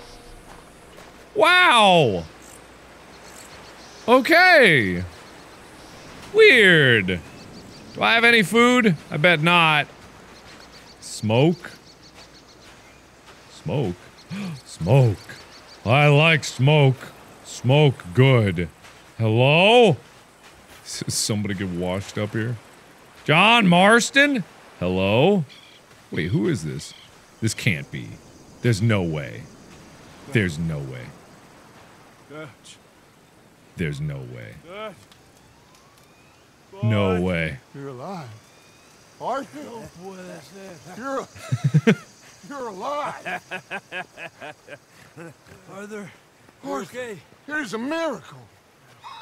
Wow. Okay. Weird. Do I have any food? I bet not. Smoke? Smoke? Smoke. I like smoke. Smoke good. Hello? Does somebody get washed up here? John Marston? Hello? Wait, who is this? This can't be. There's no way. There's no way. Dutch. There's no way. Dutch. No way. You're alive. Arthur, Oh, boy, that's it. you're, you're alive. Arthur, Arthur, okay? it is a miracle.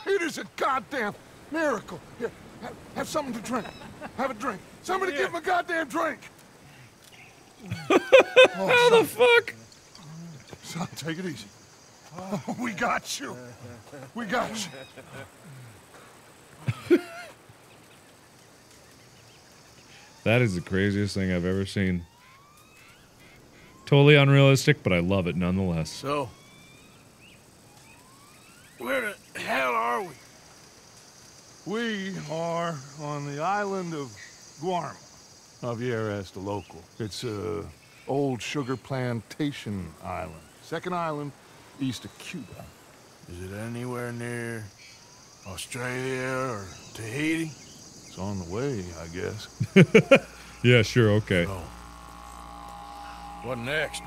It is a goddamn miracle. Here, have, have something to drink. Have a drink. Somebody give him a goddamn drink. How the fuck? Son, take it easy. Oh, we got you. We got you. That is the craziest thing I've ever seen. Totally unrealistic, but I love it nonetheless. So, where the hell are we? We are on the island of Guarma. Javier asked a local. It's, uh, Old Sugar Plantation Island. Second island east of Cuba. Is it anywhere near Australia or Tahiti? It's on the way, I guess. Yeah, sure, okay. What next?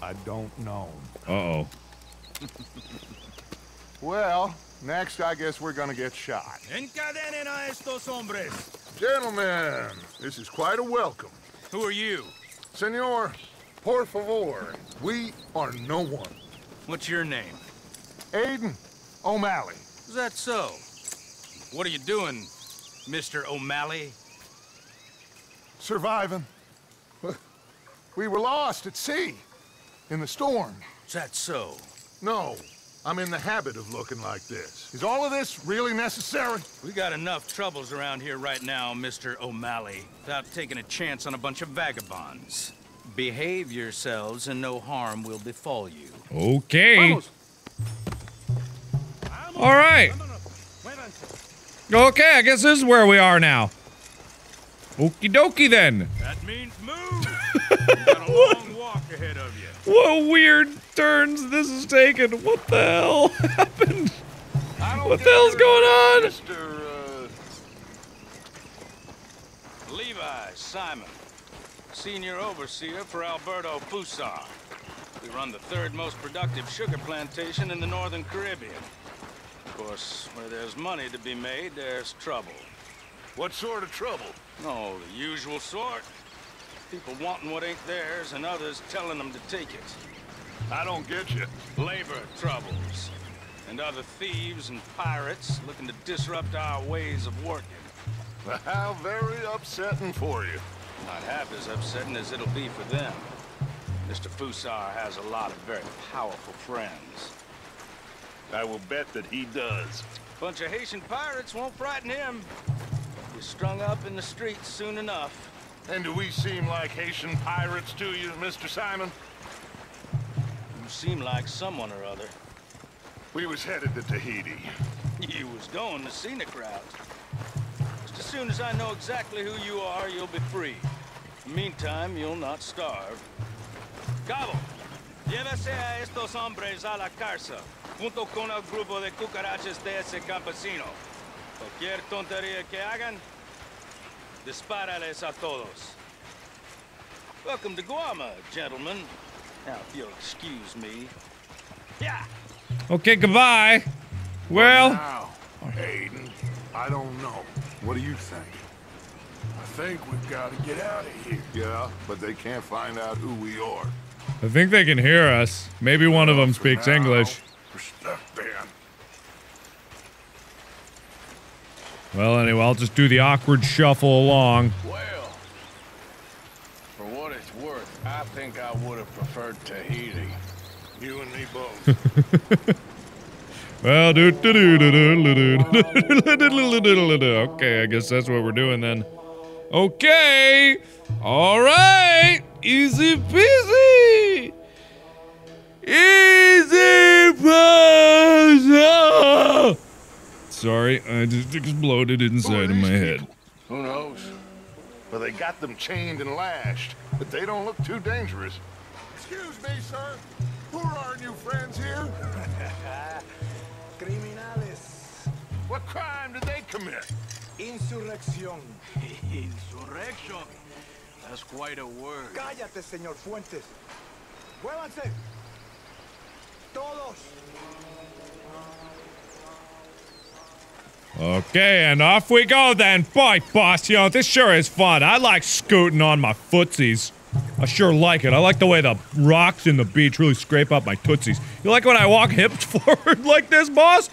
I don't know. Uh-oh. Well, next I guess we're gonna get shot. Encadenen a estos hombres. Gentlemen, this is quite a welcome. Who are you? Senor, por favor, we are no one. What's your name? Aiden O'Malley. Is that so? What are you doing, Mr. O'Malley? Surviving. We were lost at sea, in the storm. Is that so? No, I'm in the habit of looking like this. Is all of this really necessary? We got enough troubles around here right now, Mr. O'Malley, without taking a chance on a bunch of vagabonds. Behave yourselves and no harm will befall you. Okay. All right. Okay, I guess this is where we are now. Okie dokie then. That means move! you got a long walk ahead of you. What weird turns this is taken. What the hell happened? What the hell's going on? Mr. Uh, Levi Simon, senior overseer for Alberto Fussar. We run the third most productive sugar plantation in the northern Caribbean. Of course, where there's money to be made, there's trouble. What sort of trouble? Oh, the usual sort. People wanting what ain't theirs and others telling them to take it. I don't get you. Labor troubles. And other thieves and pirates looking to disrupt our ways of working. How very upsetting for you. Not half as upsetting as it'll be for them. Mr. Fussar has a lot of very powerful friends. I will bet that he does. Bunch of Haitian pirates won't frighten him. He's strung up in the streets soon enough. And do we seem like Haitian pirates to you, Mr. Simon? You seem like someone or other. We was headed to Tahiti. You was going to scenic route. Just as soon as I know exactly who you are, you'll be free. In the meantime, you'll not starve. Cabo, llévese a estos hombres a la cárcel, junto con el grupo de cucarachas de ese campesino. Cualquier tontería que hagan, dispárales a todos. Welcome to Guarma, gentlemen. Now, if you'll excuse me. Yeah! Okay, goodbye. Well, Now, Aiden, I don't know. What do you think? I think we've got to get out of here. Yeah, but they can't find out who we are. I think they can hear us. Maybe one of them speaks now. English. We're stuck then. Well, anyway, I'll just do the awkward shuffle along. Well, for what it's worth, I think I would have preferred Tahiti. You and me both. Well, do do do do do do do do do. Okay, I guess that's what we're doing then. Okay, all right, easy peasy, easy peasy. Sorry, I just exploded inside of my head. Who knows? But they got them chained and lashed, but they don't look too dangerous. Excuse me, sir. Who are our new friends here? Criminales. What crime did they commit? Insurrección. Insurrection. That's quite a word. Cállate, señor Fuentes. Muévanse. Todos. Okay, and off we go then. Boy, boss, you know, this sure is fun. I like scooting on my footsies. I sure like it. I like the way the rocks in the beach really scrape up my tootsies. You like when I walk hips forward like this, boss?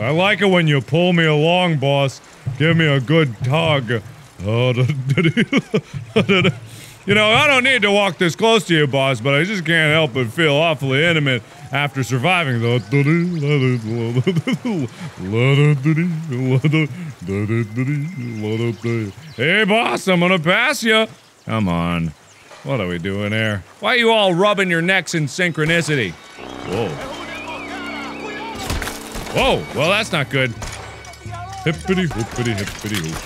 I like it when you pull me along, boss. Give me a good tug. You know, I don't need to walk this close to you, boss, but I just can't help but feel awfully intimate after surviving the. Hey, boss, I'm gonna pass you. Come on. What are we doing here? Why are you all rubbing your necks in synchronicity? Whoa. Whoa, well, that's not good. Hippity hoopity hippity hoop.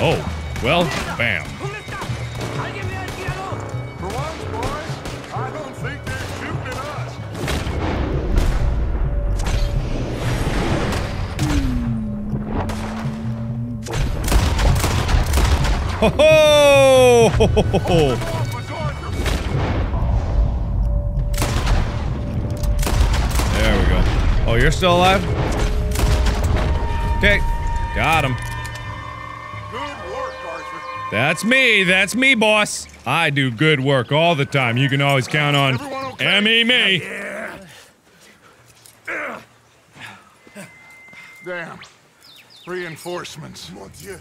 Oh, well, bam. Ho ho! ho, ho, ho. There we go. Oh, you're still alive? Okay, got him. Good work, Arthur. That's me. That's me, boss. I do good work all the time. You can always count on me, me. Damn. Reinforcements. Mon Dieu.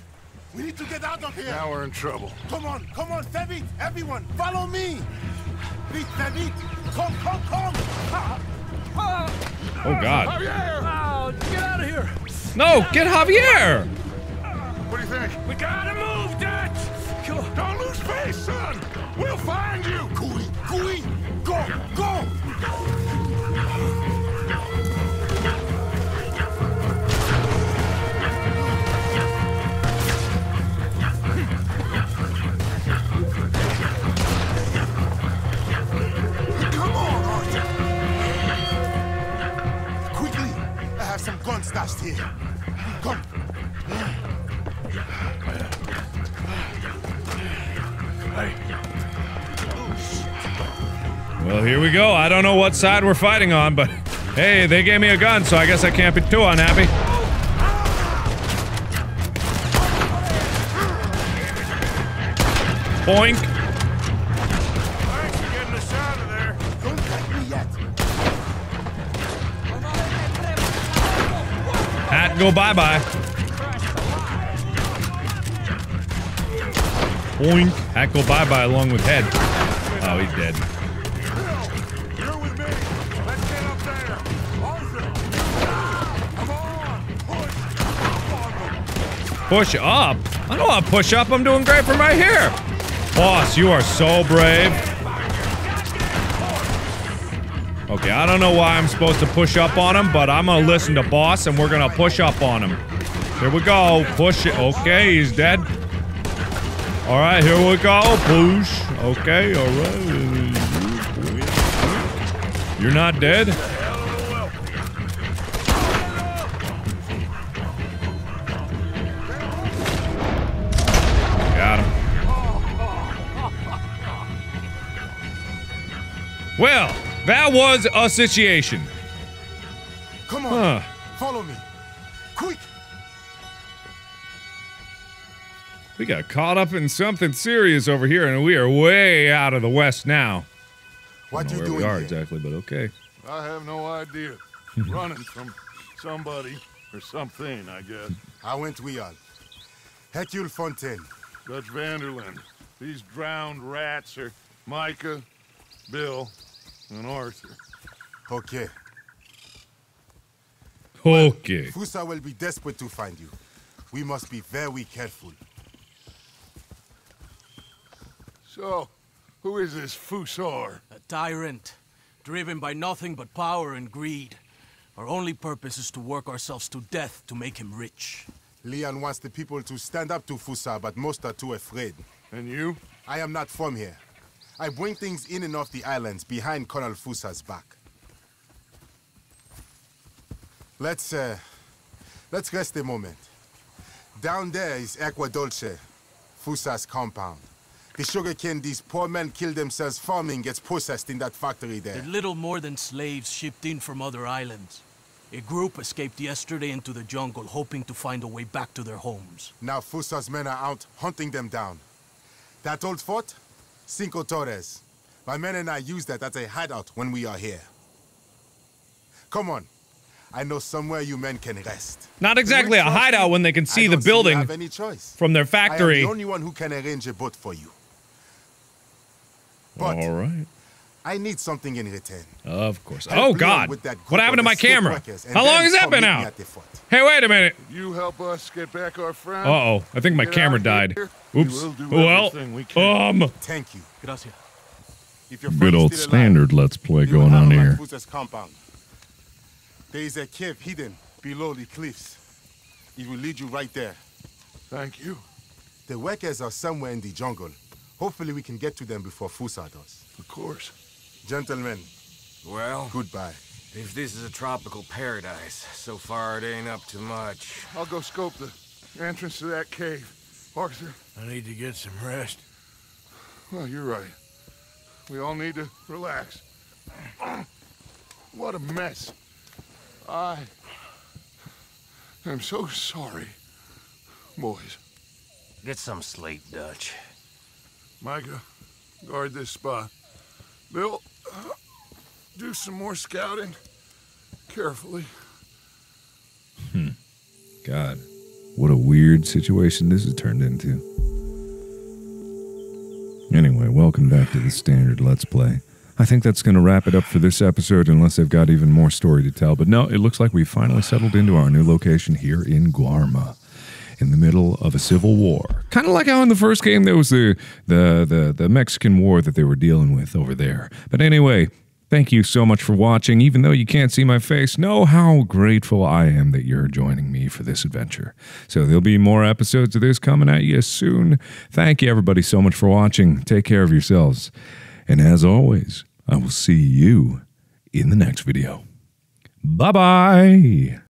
We need to get out of here. Now we're in trouble. Come on, come on, très everyone, follow me. Vite, très. Come, come, come. Oh, God. Javier! Oh, get out of here. No, get Javier. What do you think? We gotta move, Dutch. Don't lose face, son. We'll find you. Cooey, cooey, go, go. Guns stashed here. Come. Well, here we go. I don't know what side we're fighting on, but hey, they gave me a gun, so I guess I can't be too unhappy. Boink. Go bye bye. Boink. Hat, go bye bye along with head. Oh, he's dead. Push up? I don't want to push up. I'm doing great from right here. Boss, you are so brave. Okay, I don't know why I'm supposed to push up on him, but I'm gonna listen to boss and we're gonna push up on him. Here we go. Push it. Okay, he's dead. All right, here we go. Push. Okay, all right. You're not dead? That was a situation. Come on. Huh. Follow me. Quick. We got caught up in something serious over here, and we are way out of the west now. What I don't you where doing we are here? exactly, but okay. I have no idea. Running from somebody or something, I guess. How went we all? Hercule Fontaine. Dutch van der Linde. These drowned rats are Micah, Bill, and Arthur. Okay. Okay. Fusa will be desperate to find you. We must be very careful. So, who is this Fussar? A tyrant, driven by nothing but power and greed. Our only purpose is to work ourselves to death to make him rich. Leon wants the people to stand up to Fusa, but most are too afraid. And you? I am not from here. I bring things in and off the islands behind Colonel Fusa's back. Let's, uh, let's rest a moment. Down there is Aguasdulces, Fusa's compound. The sugarcane these poor men kill themselves farming gets processed in that factory there. They're little more than slaves shipped in from other islands. A group escaped yesterday into the jungle, hoping to find a way back to their homes. Now Fusa's men are out hunting them down. That old fort? Cinco Torres. My men and I use that as a hideout when we are here. Come on. I know somewhere you men can rest. Not exactly a hideout when they can see the building have any choice. from their factory. I am the only one who can arrange a boat for you. But All right. I need something in return. Of course. Oh God! What happened to my camera? How long has that been out? at the fort. Hey, wait a minute. You help us get back our friend. Uh oh, I think my Get camera died. here. We Oops. will Well, we um, Thank you. Gracias. If your good old still alive, standard let's play he going on him at here. Compound. There is a cave hidden below the cliffs. It will lead you right there. Thank you. The workers are somewhere in the jungle. Hopefully we can get to them before Fusa does. Of course. Gentlemen, Well, goodbye. if this is a tropical paradise, so far it ain't up to much. I'll go scope the entrance to that cave. Arthur, I need to get some rest. well, you're right. We all need to relax. What a mess. I am so sorry, boys. Get some sleep, Dutch. Micah, guard this spot. Bill, do some more scouting. Carefully. Hmm. God, what a weird situation this has turned into. Anyway, welcome back to the standard Let's Play. I think that's going to wrap it up for this episode, unless they've got even more story to tell. But no, it looks like we finally settled into our new location here in Guarma, in the middle of a civil war. Kind of like how in the first game there was the, the the the Mexican War that they were dealing with over there. But anyway, thank you so much for watching. Even though you can't see my face, know how grateful I am that you're joining me for this adventure. So there'll be more episodes of this coming at you soon. Thank you everybody so much for watching. Take care of yourselves. And as always, I will see you in the next video. Bye bye.